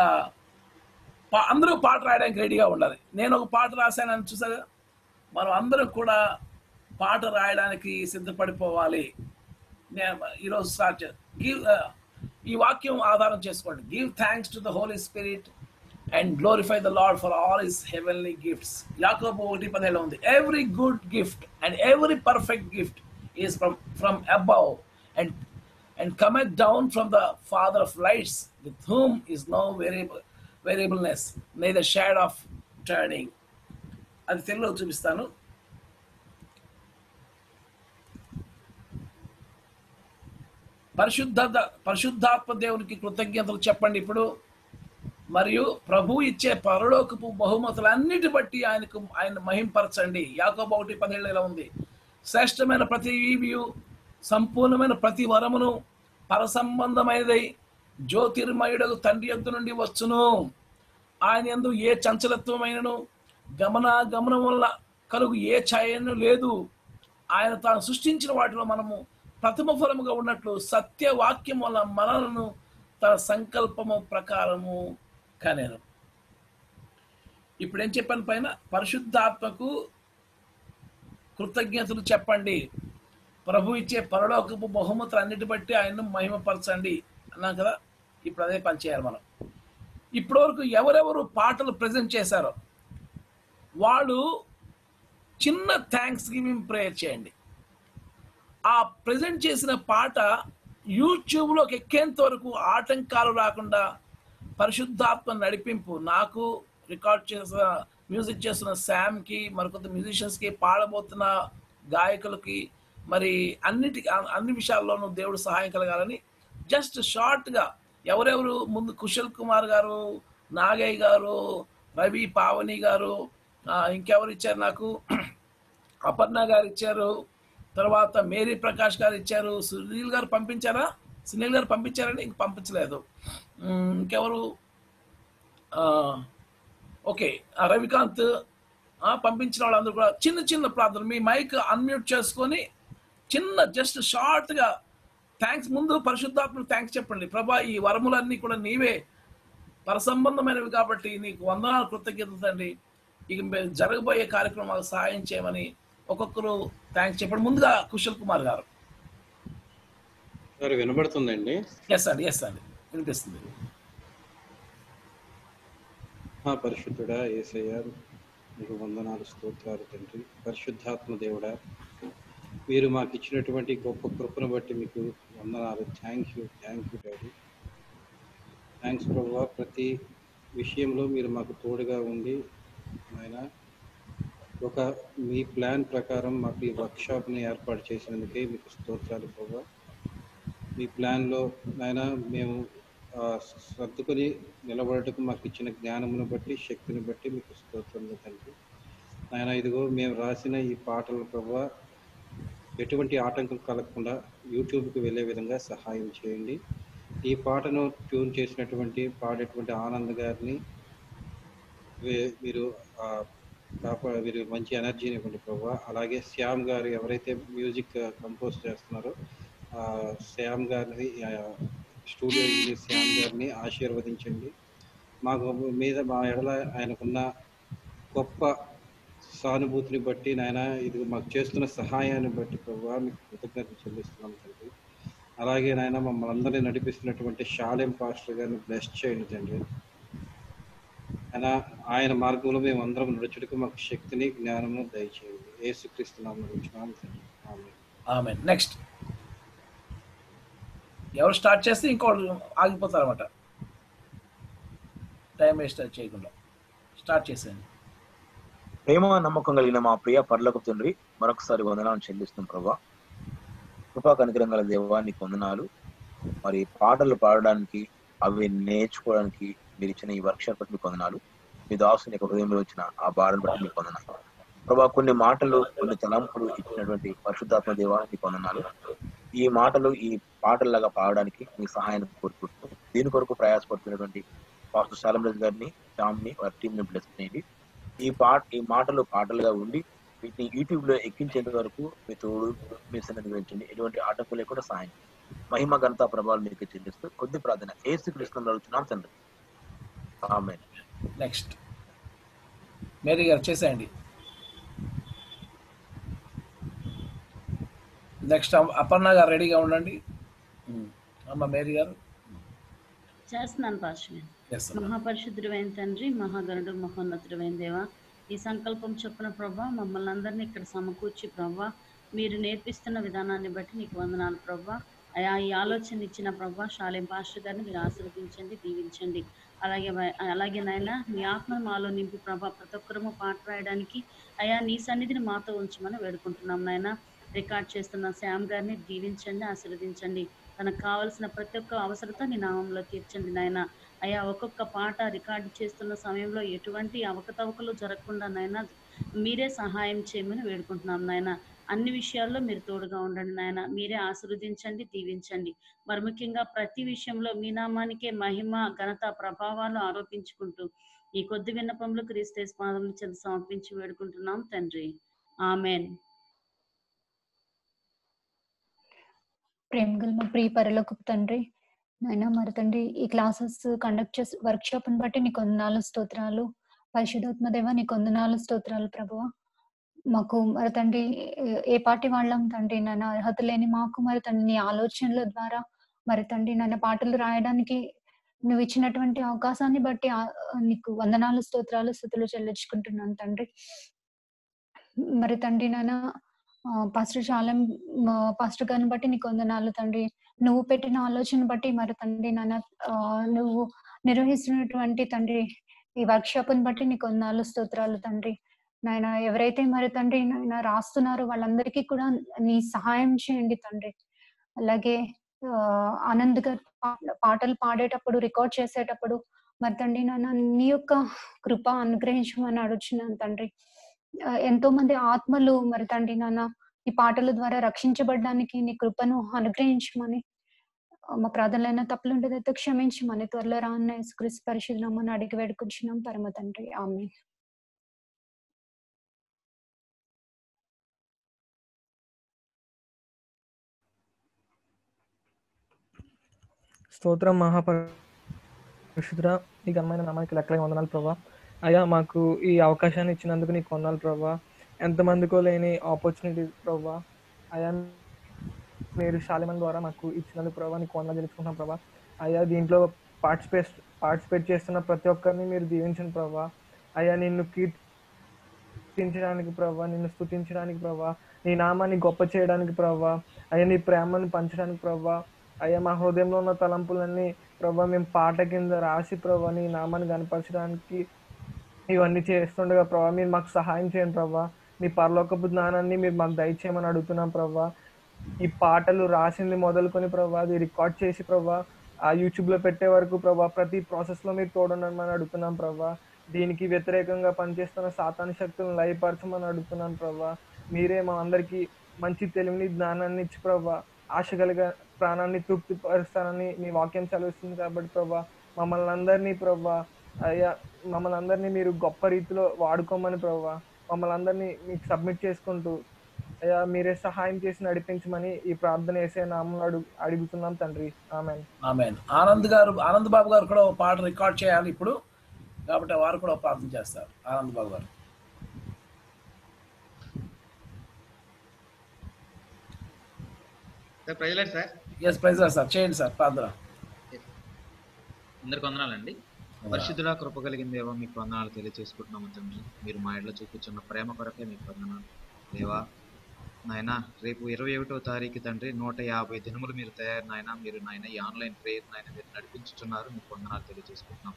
పా- అందరూ పాట రాయడానికి రెడీగా ఉండాలి. నేను ఒక పాట రాశానని చూసారు మనం అందరం కూడా పాట రాయడానికి సిద్ధపడిపోవాలి. నేను ఈరోజు స్టార్ట్ గివ్ ఈ వాక్యం ఆధారం చేసుకోండి. Give thanks to the Holy Spirit and glorify the Lord for all his heavenly gifts. Yakobu ఒకటి పదేలో ఉంది. Every good gift and every perfect gift is from from above and and cometh down from the Father of lights with whom is no variable variableness నే the shade of turning అది తెలుగులో చూపిస్తాను. పరిశుద్ధ పరిశుద్ధాత్మ దేవునికి కృతజ్ఞతలు చెప్పండి ఇప్పుడు. మరియు ప్రభు ఇచ్చే పరలోకపు బహుమతులన్నిటి బట్టి ఆయనకు ఆయన మహింపరచండి. యాకోబు ఒకటి పదిహేడు ఇలా ఉంది. శ్రేష్టమైన ప్రతి సంపూర్ణమైన ప్రతి వరమును పరసంబంధమైనదై జ్యోతిర్మయుడకు తండ్రి ఎందు నుండి వచ్చును. ఆయన ఎందు ఏ చంచలత్వమైనను గమన గమనం వల్ల కలుగు ఏ ఛాయను లేదు. ఆయన తాను సృష్టించిన వాటిలో మనము ప్రథమ ఫలముగా ఉన్నట్లు సత్య వాక్యం వల్ల మనలను తన సంకల్పము ప్రకారము కనేను. ఇప్పుడు ఏం చెప్పాను పైన? పరిశుద్ధాత్మకు కృతజ్ఞతలు చెప్పండి. ప్రభు ఇచ్చే పరలోకపు బహుమతులు అన్నిటి బట్టి ఆయన్ను మహిమపరచండి అన్నాం కదా. ఇప్పుడు అదే పని చేయాలి మనం. ఇప్పటివరకు ఎవరెవరు పాటలు ప్రజెంట్ చేశారో వాళ్ళు చిన్న థ్యాంక్స్ గివింగ్ ప్రేయర్ చేయండి. ఆ ప్రజెంట్ చేసిన పాట యూట్యూబ్లోకి ఎక్కేంత వరకు ఆటంకాలు రాకుండా పరిశుద్ధాత్మ నడిపింపు నాకు రికార్డ్ చేసిన మ్యూజిక్ చేస్తున్న శామ్కి మరికొంత మ్యూజిషియన్స్కి పాడబోతున్న గాయకులకి మరి అన్నిటి అన్ని విషయాల్లోనూ దేవుడు సహాయం కలగాలని జస్ట్ షార్ట్గా ఎవరెవరు ముందు కుశల్ కుమార్ గారు నాగయ్య గారు రవి పావని గారు ఇంకెవరు ఇచ్చారు నాకు? [CLEARS THROAT] అపర్ణ గారు ఇచ్చారు. తర్వాత మేరీ ప్రకాష్ గారు ఇచ్చారు. సునీల్ గారు పంపించారా? సునీల్ గారు పంపించారని ఇంక పంపించలేదు. ఇంకెవరు? ఓకే రవికాంత్ పంపించిన వాళ్ళందరూ కూడా చిన్న చిన్న ప్రార్థన మీ మైక్ అన్మ్యూట్ చేసుకొని చిన్న జస్ట్ షార్ట్గా థ్యాంక్స్ ముందు పరిశుద్ధాత్మకు థ్యాంక్స్ చెప్పండి. ప్రభా ఈ వరములన్నీ కూడా నీవే. పరసంబంధమైనవి కాబట్టి నీకు వందనాలు కృతజ్ఞతలు తండ్రి ఇక మేము జరగబోయే కార్యక్రమాలకు సహాయం చేయమని ఒక్కొక్కరు థ్యాంక్స్ చెప్పండి. ముందుగా కుశల్ కుమార్ గారు. సార్ వినబడుతుందండి? ఎస్ అండి ఎస్ అండి వినిపిస్తుంది. పరిశుద్ధుడా ఏసయ్య మీకు వందనాలు స్తోత్రాలు తండ్రి. పరిశుద్ధాత్మ దేవుడా మీరు మాకు ఇచ్చినటువంటి గొప్ప కృపను బట్టి మీకు వందనాలు. Thank you thank you daddy thanks ప్రభు. ప్రతి విషయంలో మీరు మాకు తోడుగా ఉండి ఆయన ఒక మీ ప్లాన్ ప్రకారం మాకు ఈ వర్క్షాప్ని ఏర్పాటు చేసినందుకే మీకు స్తోత్రాలు ప్రభు. మీ ప్లాన్లో ఆయన మేము సర్దుకొని నిలబడటకు మాకు ఇచ్చిన జ్ఞానమును బట్టి శక్తిని బట్టి మీకు స్తోత్రంలో తండ్రి. నాయన ఇదిగో మేము రాసిన ఈ పాటలు ప్రభు ఎటువంటి ఆటంకం కలగకుండా యూట్యూబ్కి వెళ్ళే విధంగా సహాయం చేయండి. ఈ పాటను ట్యూన్ చేసినటువంటి పాడేటువంటి ఆనంద్ గారిని మీరు మీరు మంచి ఎనర్జీని ఇవ్వండి ప్రభు. అలాగే శ్యామ్ గారు ఎవరైతే మ్యూజిక్ కంపోజ్ చేస్తున్నారో శ్యామ్ గారిని స్టూడియో శ్యామ్ గారిని ఆశీర్వదించండి. మాకు మీద మా ఎడల ఆయనకున్న గొప్ప సానుభూతిని బట్టి నాయన ఇది మాకు చేస్తున్న సహాయాన్ని బట్టి ప్రభు మీకు కృతజ్ఞతలు చెల్లిస్తున్నాం తండ్రి. అలాగే నాయన మమ్మల్ని అందరినీ నడిపిస్తున్నటువంటి షాలెం పాస్టర్ గారిని బ్లెస్ చేయండి తండ్రి. ఆయన ఆయన మార్గంలో మేము అందరం నడుచుటకు మాకు శక్తిని జ్ఞానము దయచేయండి. ఏసుక్రీస్తు నామమున నడుచున్నాం తండ్రి. ఆమె నెక్స్ట్. ఎవరు స్టార్ట్ చేస్తే ఇంకోటి ఆగిపోతారు అనమాట టైం వేస్ట్ చేయకుండా. స్టార్ట్ చేసేయండి. ప్రేమ నమ్మకం కలిగిన మా ప్రియ పర్లకు తండ్రి మరొకసారి వందనాలు చెల్లిస్తున్న ప్రభా. కృపా కనికరం గల దేవానికి వందనాలు. మరి పాటలు పాడడానికి అవి నేర్చుకోవడానికి మీరు ఇచ్చిన ఈ వర్క్షాప్ బట్టి మీకు వందనాలు. మీ దాసుని యొక్క హృదయంలో వచ్చిన ఆ బాధను బట్టి మీకు వందనాలు. ప్రభా కొన్ని మాటలు కొన్ని తలంపులు ఇచ్చినటువంటి పరిశుద్ధాత్మ దేవానికి నీకు వందనాలు. ఈ మాటలు ఈ పాటల్లాగా పాడడానికి మీ సహాయాన్ని కోరుకుంటూ దీని కొరకు ప్రయాసపడుతున్నటువంటి పాస్టర్ శాలంరాజ్ గారిని శ్యామ్ని వారి టీంని బ్లెస్ చేయండి. ఈ పాట ఈ మాటలు పాటలుగా ఉండి వీటిని యూట్యూబ్లో ఎక్కించేంత వరకు మీ తోడు మీ సన్నిధి గురించండి ఎటువంటి ఆటంకం లేకుండా సహాయం చేయండి. మహిమ ఘనత ప్రభావాలు మీకు చెల్లిస్తూ కొద్ది ప్రార్థన. ఏసు కృష్ణంలో అడుగుతున్నాం తండ్రి. ఆమె నెక్స్ట్. మేరీ గారు చేసేయండి. నెక్స్ట్ అపర్ణ గారు రెడీగా ఉండండి. అమ్మ మేరీ గారు. చేస్తున్నాను పాశ్వన్ ఎస్ మహాపరిశుద్ధుడైన తండ్రి మహాగరుడు మహోన్నతుడైన దేవ ఈ సంకల్పం చొప్పున ప్రభా మమ్మల్ని అందరినీ ఇక్కడ సమకూర్చి ప్రభా మీరు నేర్పిస్తున్న విధానాన్ని బట్టి నీకు వందనాలు ప్రభా. అయా ఈ ఆలోచన ఇచ్చిన ప్రభా షాలేం పాస్టర్ గారిని మీరు ఆశీర్వదించండి దీవించండి. అలాగే అలాగే నాయన మీ ఆత్మ మాలో నింపి ప్రభా ప్రతి ఒక్కరము పాట రాయడానికి అయా నీ సన్నిధిని మాతో ఉంచమని వేడుకుంటున్నాం నాయన. రికార్డ్ చేస్తున్న శ్యామ్ గారిని దీవించండి ఆశీర్వదించండి. తనకు కావలసిన ప్రతి ఒక్క అవసరత నీ నామంలో తీర్చండి నాయన. అయ్యా ఒక్కొక్క పాట రికార్డు చేస్తున్న సమయంలో ఎటువంటి అవకతవకలు జరగకుండా నాయన మీరే సహాయం చేయమని వేడుకుంటున్నాం నాయన. అన్ని విషయాల్లో మీరు తోడుగా ఉండండి నాయన. మీరే ఆశీర్వదించండి దీవించండి. మరి ముఖ్యంగా ప్రతి విషయంలో మీ నామానికే మహిమ ఘనత ప్రభావాలు ఆరోపించుకుంటూ ఈ కొద్ది విన్నపంలో క్రీస్తు పాదం చెంది సమర్పించి వేడుకుంటున్నాం తండ్రి. ఆమెన్. ప్రేమ గల మా ప్రియ పరలోకపు తండ్రి నాయన మరి తండ్రి ఈ క్లాసెస్ కండక్ట్ చేసి వర్క్ షాప్ బట్టి నీకు వందనాలు స్తోత్రాలు. పరిశుధాత్మ దేవ నీకు వందనాలు స్తోత్రాలు ప్రభువ. మాకు మరి తండ్రి ఏ- పాటి పార్టీ వాళ్ళం తండ్రి నన్ను అర్హత లేని మాకు మరి తండ్రి నీ ఆలోచనల ద్వారా మరి తండ్రి నన్ను పాటలు రాయడానికి నువ్వు ఇచ్చినటువంటి అవకాశాన్ని బట్టి నీకు వందనాలు స్తోత్రాలు స్థుతులు చెల్లించుకుంటున్నాను తండ్రి. మరి తండ్రి నాన్న ఆ, పాస్టర్ శాలం పాస్టర్ గారిని బట్టి నీకు వందనాలు తండ్రి. నువ్వు పెట్టిన ఆలోచన బట్టి మరి తండ్రి నాన్న ఆ, నువ్వు నిర్వహిస్తున్నటువంటి తండ్రి ఈ వర్క్ షాప్ బట్టి నీకు వందనాలు స్తోత్రాలు తండ్రి. నాయన ఎవరైతే మరి తండ్రి నాయన రాస్తున్నారో వాళ్ళందరికీ కూడా నీ సహాయం చేయండి తండ్రి. అలాగే ఆ, ఆనంద్ గారు పాటలు పాడేటప్పుడు రికార్డ్ చేసేటప్పుడు మరి తండ్రి నాన్న నీ యొక్క కృప అనుగ్రహించమని అడుగుచున్నాను తండ్రి. ఎంతో మంది ఆత్మలు మరి తండ్రి నాన్న ఈ పాటల ద్వారా రక్షించబడడానికి నీ కృపను అనుగ్రహించమని మా ప్రార్థనలైన తప్పులు ఉండేదైతే క్షమించమని త్వరలో రాన్న క్రిస్ పరిశీలనమని అడిగి వేడుకుంటున్నాం పరమ తండ్రి. ఆమె స్తోత్రం మహాపరిశుద్ర ఈ ఘనమైన నామానికి లెక్కలే వందనాలు ప్రభా. అయ్యా మాకు ఈ అవకాశాన్ని ఇచ్చినందుకు నీకు వందనాలు ప్రభా. ఎంతమందికో లేని ఆపర్చునిటీ ప్రభా అయా మీరు శాలిమన్ ద్వారా మాకు ఇచ్చినందుకు ప్రభా నీకు వందలు తెలుసుకుంటున్నాం ప్రభా అయ్యా దీంట్లో పార్టిసిపేట్ పార్టిసిపేట్ చేస్తున్న ప్రతి ఒక్కరిని మీరు దీవించండి ప్రభా అయ్యా నిన్ను కీర్తించడానికి ప్రభా నిన్ను స్థుతించడానికి ప్రభా నీ నామాన్ని గొప్ప చేయడానికి ప్రభా అయ్యా నీ ప్రేమను పంచడానికి ప్రభా అయ్యా మా హృదయంలో ఉన్న తలంపులన్నీ ప్రభా మేము పాట కింద రాసి ప్రభా నీ నామాన్ని కనపరచడానికి ఇవన్నీ చేస్తుండగా ప్రభా మీరు మాకు సహాయం చేయండి ప్రభా మీ పరలోకపు జ్ఞానాన్ని మీరు మాకు దయచేయమని అడుగుతున్నాం ప్రవ్వా. ఈ పాటలు రాసింది మొదలుకొని ప్రభా అది రికార్డ్ చేసి ప్రవ్వా ఆ యూట్యూబ్లో పెట్టే వరకు ప్రవ్వా ప్రతి ప్రాసెస్లో మీరు తోడనమని అడుగుతున్నాం ప్రవ్వా. దీనికి వ్యతిరేకంగా పనిచేస్తున్న సాతాను శక్తులను లయపరచమని అడుగుతున్నాను ప్రభా మీరే మా అందరికీ మంచి తెలివిని జ్ఞానాన్ని ఇచ్చి ప్రవ్వా ఆశ కలిగ ప్రాణాన్ని తృప్తిపరుస్తానని మీ వాక్యం చదివిస్తుంది కాబట్టి ప్రభా మమ్మల్ని అందరినీ ప్రభా అయ్యా మమ్మల్ని అందరినీ మీరు గొప్ప రీతిలో వాడుకోమని ప్రవ్వా. మమ్మల్ని అందరినీ మీకు సబ్మిట్ చేసుకుంటూ అయ్యా మీరే సహాయం చేసి నడిపించమని ఈ ప్రార్థన వేసే నామం అడుగు అడుగుతున్నాం తండ్రి. ఆమె ఆమె ఆనంద్ గారు ఆనంద్ బాబు గారు కూడా ఒక పాట రికార్డ్ చేయాలి ఇప్పుడు. కాబట్టి వారు కూడా ఒక ప్రార్థన చేస్తారు. ఆనంద్ బాబు గారు. సార్ ప్రజలాడు సార్. Yes praise sir. చేయండి సార్ ప్రార్థన. అందరికి వందనాలండి. పరిశుద్ధుడా కృప కలిగిన దేవా మీకు వందనాలు తెలియజేసుకుంటున్నాము తండ్రి. మీరు మా ఇంట్లో చూపించున్న ప్రేమ కొరకే మీకు వందనాలు. దేవా నాయన రేపు ఇరవై ఒకటో తారీఖు తండ్రి నూట యాభై దినములు మీరు తయారు నాయన మీరు నాయన ఈ ఆన్లైన్ ప్రేయర్ నాయన మీరు నడిపించుతున్నారు మీకు వందనాలు తెలియజేసుకుంటున్నాం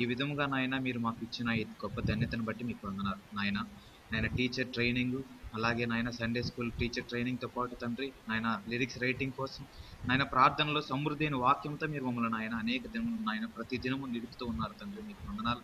ఈ విధముగా నాయన మీరు మాకు ఇచ్చిన ఈ గొప్ప ధన్యతను బట్టి మీకు వందనాలు. నాయన నాయన టీచర్ ట్రైనింగ్ అలాగే నాయన సండే స్కూల్ టీచర్ ట్రైనింగ్తో పాటు తండ్రి నాయన లిరిక్స్ రైటింగ్ కోసం నాయన ప్రార్థనలో సమృద్ధి అయిన వాక్యంతో మీరు మమ్మల్ని నాయన అనేక దినములు నాయన ప్రతి దినము నిలుపుతూ ఉన్నారు తండ్రి. మీకు వందనాలు.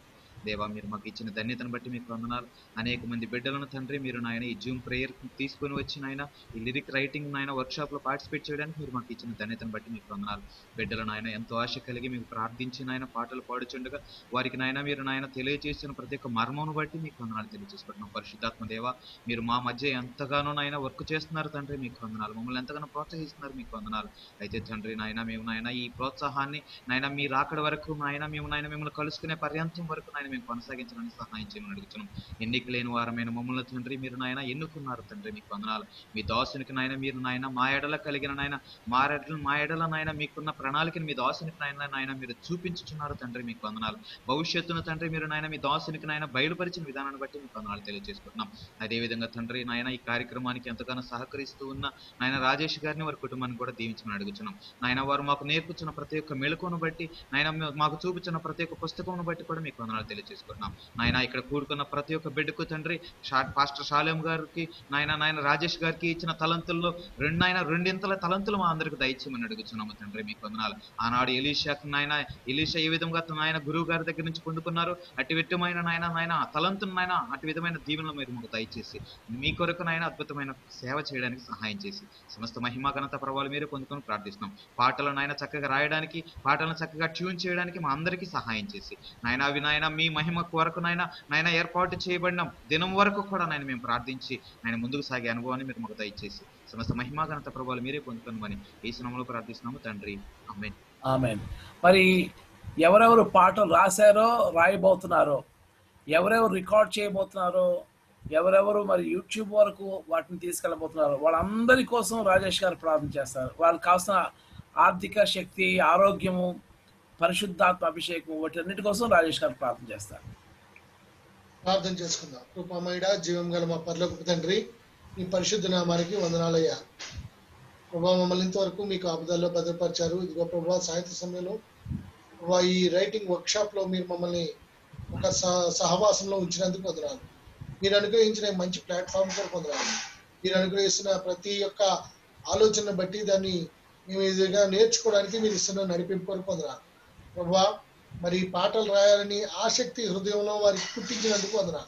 దేవా మీరు మాకు ఇచ్చిన ధన్యతను బట్టి మీకు వందనాలు. అనేక మంది బిడ్డలను తండ్రి మీరు నాయన ఈ జూమ్ ప్రేయర్ తీసుకొని వచ్చి నాయన ఈ లిరిక్ రైటింగ్ నాయన వర్క్షాప్లో పార్టిసిపేట్ చేయడానికి మీరు మాకు ఇచ్చిన ధన్యతను బట్టి మీకు వందనాలు. బిడ్డలు నాయన ఎంతో ఆశ కలిగి మీకు ప్రార్థించి నాయన పాటలు పాడుచుండగా వారికి నాయన మీరు నాయన తెలియజేసిన ప్రతి ఒక్క మర్మమును బట్టి మీకు వందనాలు తెలియజేసుకుంటున్నాం పరిశుద్ధాత్మ దేవ మీరు మా మధ్య ఎంతగానో నాయన వర్క్ చేస్తున్నారు తండ్రి మీకు వందనాలు. మమ్మల్ని ఎంతగానో ప్రోత్సహిస్తున్నారు మీకు వందనాలు. అయితే తండ్రి నాయన మేము నాయన ఈ ప్రోత్సాహాన్ని నాయన మీ రాకడ వరకు నాయన మేము నాయన మిమ్మల్ని కలుసుకునే పర్యంతం వరకు నాయన మేము కొనసాగించడానికి సహాయం చేయమని అడుగుతున్నాం. ఎన్నిక లేని వారమైన మమ్మల్ని తండ్రి మీరు నాయన ఎన్నుకున్నారు తండ్రి మీకు వందనాలు. మీ దాసునికి నాయన మీరు నాయన మా ఎడల కలిగిన నాయన మా ఎడల మా ఎడల నాయన మీకున్న ప్రణాళికను మీ దాసునికి నాయన నాయన మీరు చూపించుచున్నారు తండ్రి మీకు వందనాలు. భవిష్యత్తును తండ్రి మీరు నాయన మీ దాసునికి నాయన బయలుపరిచిన విధానాన్ని బట్టి మీకు వందనాలు తెలియజేసుకుంటున్నాం. అదేవిధంగా తండ్రి నాయన ఈ కార్యక్రమానికి ఎంతగానో సహకరిస్తూ ఉన్న నాయన రాజేష్ గారిని వారి కుటుంబాన్ని కూడా దీవించమని అడుగుతున్నాం నాయన వారు మాకు నేర్పుతున్న ప్రతి ఒక్క మెళుకును బట్టి నాయన మాకు చూపించిన ప్రతి ఒక్క పుస్తకం బట్టి కూడా మీకు వందనాలు తెలియజేసుకుంటున్నాం నాయన ఇక్కడ కూడుకున్న ప్రతి ఒక్క బిడ్డకు తండ్రి షా- పాస్టర్ షాలేం గారికి నాయన నాయన రాజేష్ గారికి ఇచ్చిన తలంతుల్లో రెండు నాయన రెండింతల తలంతులు మా అందరికి దయచేయమని అడుగుతున్నాము తండ్రి మీకు వందనాలు ఆనాడు ఎలీషాకు నాయన ఎలీషా ఏ విధంగా నాయన గురువు గారి దగ్గర నుంచి పొందుకున్నారు అటు విధమైన నాయన నాయన తలంతులు నాయన అటు విధమైన దీవెనలు మీరు మాకు దయచేసి మీ కొరకు నాయన అద్భుతమైన సేవ చేయడానికి సహాయం చేసి సమస్త మహిమా ఘనత ప్రభావాలు మీరు పొందుకొని ప్రార్థిస్తున్నాం. పాటలను నాయన చక్కగా రాయడానికి పాటలను చక్కగా ట్యూన్ చేయడానికి మా అందరికీ సహాయం చేసి నాయన అవి నాయన మీ మహిమ కొరకు నాయన నాయన ఏర్పాటు చేయబడిన. దినం వరకు కూడా నాయన మేము ప్రార్థించి ఆయన ముందుకు సాగే అనుభవాన్ని మీరు మాకు దయచేసి సమస్త మహిమా ఘనత ప్రభావాలు మీరే పొందుకోమని ఈ సినిమాలో ప్రార్థిస్తున్నాము తండ్రి. అమ్మే ఆమె మరి ఎవరెవరు పాటలు రాశారో రాయబోతున్నారో ఎవరెవరు రికార్డ్ చేయబోతున్నారో ఎవరెవరు మరి యూట్యూబ్ వరకు వాటిని తీసుకెళ్ళబోతున్నారు వాళ్ళందరి కోసం రాజేష్ గారు ప్రార్థన చేస్తారు. వాళ్ళకి కావాల్సిన ఆర్థిక శక్తి ఆరోగ్యము పరిశుద్ధాత్మ అభిషేకం వాటన్నిటి కోసం రాజేష్ గారు ప్రార్థన చేస్తారు. ప్రార్థన చేసుకుందాం. కృపామయుడ జీవం గల మా పరలోకపు తండ్రి మీ పరిశుద్ధ నామానికి వందనాలయ్యా. ప్రభా మమ్మల్ని ఇంతవరకు మీకు ఆపదల్లో భద్రపరిచారు. ఇదిగో ప్రభా సాయంత్ర సమయంలో ప్రభా ఈ రైటింగ్ వర్క్షాప్లో లో మీరు మమ్మల్ని ఒక సహ- సహవాసంలో ఉంచినందుకు వందనాలు. మీరు అనుగ్రహించిన మంచి ప్లాట్ఫామ్ కొరకు వందనాలు. మీరు అనుగ్రహిస్తున్న ప్రతి ఒక్క ఆలోచనను బట్టి దాన్ని మేము ఇదిగా నేర్చుకోవడానికి మీరు ఇస్తున్న నడిపింపు కొరకు వందనాలు. ప్రభా మరి పాటలు రాయాలని ఆసక్తి హృదయంలో వారికి పుట్టించినందుకు వదన.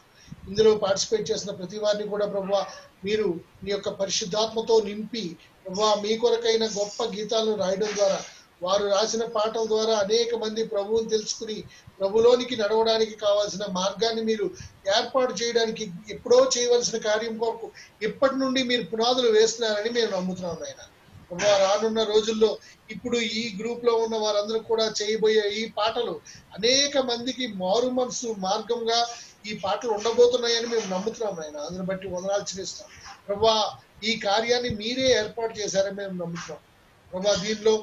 ఇందులో పార్టిసిపేట్ చేసిన ప్రతి వారిని కూడా ప్రభా మీరు మీ యొక్క పరిశుద్ధాత్మతో నింపి ప్రభా మీ కొరకైన గొప్ప గీతాలను రాయడం ద్వారా వారు రాసిన పాటల ద్వారా అనేక మంది ప్రభువుని తెలుసుకుని ప్రభులోనికి నడవడానికి కావాల్సిన మార్గాన్ని మీరు ఏర్పాటు చేయడానికి ఎప్పుడో చేయవలసిన కార్యం కొరకు ఇప్పటి నుండి మీరు పునాదులు వేస్తున్నారని మేము నమ్ముతున్నాం ఆయన రానున్న రోజుల్లో ఇప్పుడు ఈ గ్రూప్లో ఉన్న వారందరూ కూడా చేయబోయే ఈ పాటలు అనేక మందికి మారు మనసు మార్గంగా ఈ పాటలు ఉండబోతున్నాయని మేము నమ్ముతున్నాం ఆయన అందుని బట్టి వందనాలు చేస్తాం ప్రభా ఈ కార్యాన్ని మీరే ఏర్పాటు చేశారని మేము నమ్ముతున్నాం. ప్రభా దీనిలో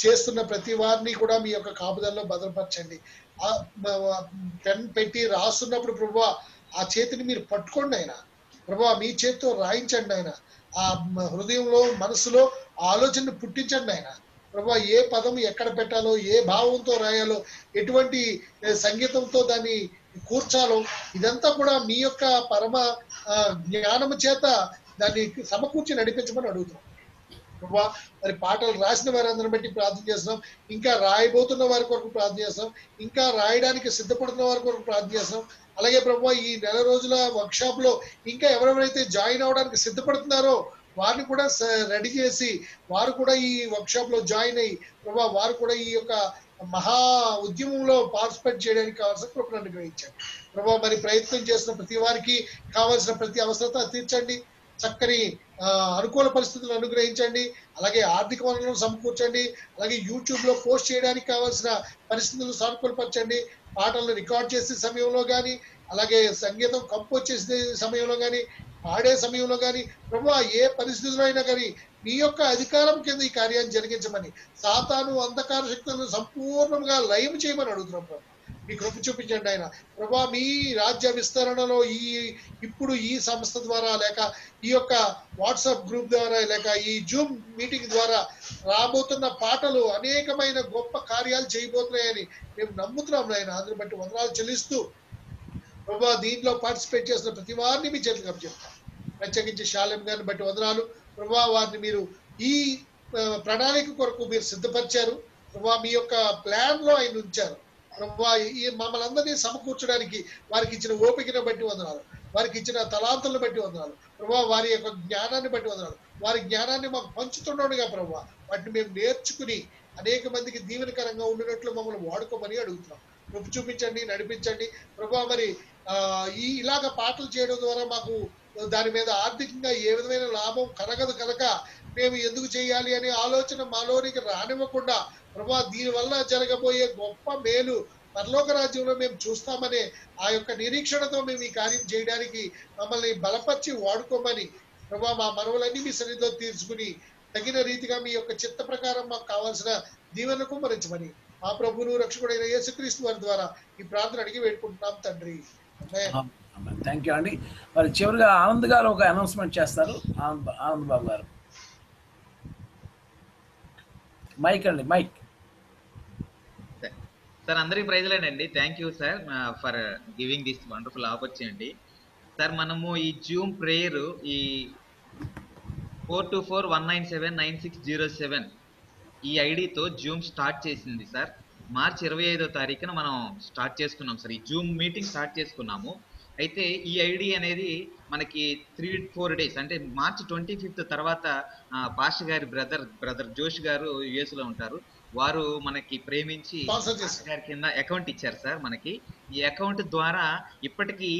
చేస్తున్న ప్రతి వారిని కూడా మీ యొక్క కాపుదల్లో భద్రపరచండి. పెన్ పెట్టి రాస్తున్నప్పుడు ప్రభా ఆ చేతిని మీరు పట్టుకోండి ఆయన ప్రభా మీ చేతితో రాయించండి ఆయన ఆ హృదయంలో మనసులో ఆలోచన ఆలోచనను పుట్టించండి ఆయన. ప్రభా ఏ పదం ఎక్కడ పెట్టాలో ఏ భావంతో రాయాలో ఎటువంటి సంగీతంతో దాన్ని కూర్చాలో ఇదంతా కూడా మీ యొక్క పరమ జ్ఞానము చేత దాన్ని సమకూర్చి నడిపించమని అడుగుతున్నాం. ప్రభా మరి పాటలు రాసిన వారందరిని బట్టి ప్రార్థన చేస్తున్నాం. ఇంకా రాయబోతున్న వారి కొరకు ప్రార్థన చేస్తాం ఇంకా రాయడానికి సిద్ధపడుతున్న వారి కొరకు ప్రార్థన చేస్తాం అలాగే ప్రభు ఈ నెల రోజుల వర్క్షాప్లో ఇంకా ఎవరెవరైతే జాయిన్ అవడానికి సిద్ధపడుతున్నారో వారిని కూడా రెడీ చేసి వారు కూడా ఈ వర్క్షాప్లో లో జాయిన్ అయ్యి ప్రభా వారు కూడా ఈ యొక్క మహా ఉద్యమంలో పార్టిసిపేట్ చేయడానికి కావాల్సిన కృపను అనుగ్రహించండి ప్రభా మరి ప్రయత్నం చేసిన ప్రతి వారికి కావాల్సిన ప్రతి అవసరత తీర్చండి. చక్కని అనుకూల పరిస్థితులు అనుగ్రహించండి. అలాగే ఆర్థిక వనరులను సమకూర్చండి. అలాగే యూట్యూబ్లో పోస్ట్ చేయడానికి కావాల్సిన పరిస్థితులు సానుకూలపరచండి. పాటలను రికార్డ్ చేసే సమయంలో కానీ అలాగే సంగీతం కంపోజ్ చేసే సమయంలో కానీ పాడే సమయంలో కానీ ప్రభు ఏ పరిస్థితిలో అయినా కానీ మీ యొక్క అధికారం కింద ఈ కార్యాన్ని జరిగించమని సాతాను అంధకార శక్తులను సంపూర్ణంగా లయం చేయమని అడుగుతున్నాం ప్రభు. మీ కృప చూపించండి ఆయన. ప్రభా మీ రాజ్య విస్తరణలో ఈ ఇప్పుడు ఈ సంస్థ ద్వారా లేక ఈ యొక్క వాట్సాప్ గ్రూప్ ద్వారా లేక ఈ జూమ్ మీటింగ్ ద్వారా రాబోతున్న పాటలు అనేకమైన గొప్ప కార్యాలు చేయబోతున్నాయని మేము నమ్ముతున్నాం ఆయన అందుని బట్టి వందనాలు చెల్లిస్తూ ప్రభా దీంట్లో పార్టిసిపేట్ చేసిన ప్రతి వారిని మీ చేతులకు అప్పచెప్తాం. ప్రత్యేకించి శాలెం గారిని బట్టి వదనాలు. ప్రభా వారిని మీరు ఈ ప్రణాళిక కొరకు మీరు సిద్ధపరిచారు. ప్రభా మీ యొక్క ప్లాన్లో ఆయన ఉంచారు. ప్రభా ఈ మమ్మల్ని అందరినీ సమకూర్చడానికి వారికి ఇచ్చిన ఓపికను బట్టి వందనాలు. వారికి ఇచ్చిన తలాంతులను బట్టి వందనాలు. ప్రభా వారి యొక్క జ్ఞానాన్ని బట్టి వందనాలు. వారి జ్ఞానాన్ని మాకు పంచుతున్నాడుగా ప్రభా. వాటిని మేము నేర్చుకుని అనేక మందికి దీవెనకరంగా ఉండినట్లు మమ్మల్ని వాడుకోమని అడుగుతున్నాం. కృప చూపించండి నడిపించండి. ప్రభా మరి ఈ ఇలాగ పాటలు చేయడం ద్వారా మాకు దాని మీద ఆర్థికంగా ఏ విధమైన లాభం కలగదు కనుక మేము ఎందుకు చేయాలి అనే ఆలోచన మాలోనికి రానివ్వకుండా ప్రభా దీనివల్ల జరగబోయే గొప్ప మేలు పరలోక రాజ్యంలో మేము చూస్తామనే ఆ యొక్క నిరీక్షణతో మేము ఈ కార్యం చేయడానికి మమ్మల్ని బలపరిచి వాడుకోమని ప్రభా మా మనవులన్నీ మీ సన్నిధిలో తీర్చుకుని తగిన రీతిగా మీ యొక్క చిత్త ప్రకారం మాకు కావాల్సిన దీవెనకు కుమరించమని మా ప్రభువును రక్షకుడైన యేసుక్రీస్తు వారి ద్వారా ఈ ప్రార్థన అడిగి వేడుకుంటున్నాం తండ్రి. థ్యాంక్ యూ అండి. మరి చివరిగా ఆనంద్ గారు ఒక అనౌన్స్మెంట్ చేస్తారు. ఆనంద్ ఆనంద్ బాబు గారు. మైక్ అండి మైక్. సార్ అందరికి ప్రైజ్లేనండి thank you sir for giving this wonderful opportunity. Sir మనము ఈ జూమ్ ప్రేయర్ ఈ four two four one nine seven nine six zero seven ఈ ఐడితో జూమ్ స్టార్ట్ చేసింది సార్. మార్చ్ ఇరవై ఐదో తారీఖున మనం స్టార్ట్ చేసుకున్నాం సార్. ఈ జూమ్ మీటింగ్ స్టార్ట్ చేసుకున్నాము. అయితే ఈ ఐడి అనేది మనకి త్రీ ఫోర్ డేస్ అంటే మార్చ్ ట్వంటీ ఫిఫ్త్ తర్వాత పాస్టర్ గారి బ్రదర్ బ్రదర్ జోష్ గారు యుఎస్లో ఉంటారు. వారు మనకి ప్రేమించి గారి కింద అకౌంట్ ఇచ్చారు సార్ మనకి. ఈ అకౌంట్ ద్వారా ఇప్పటికీ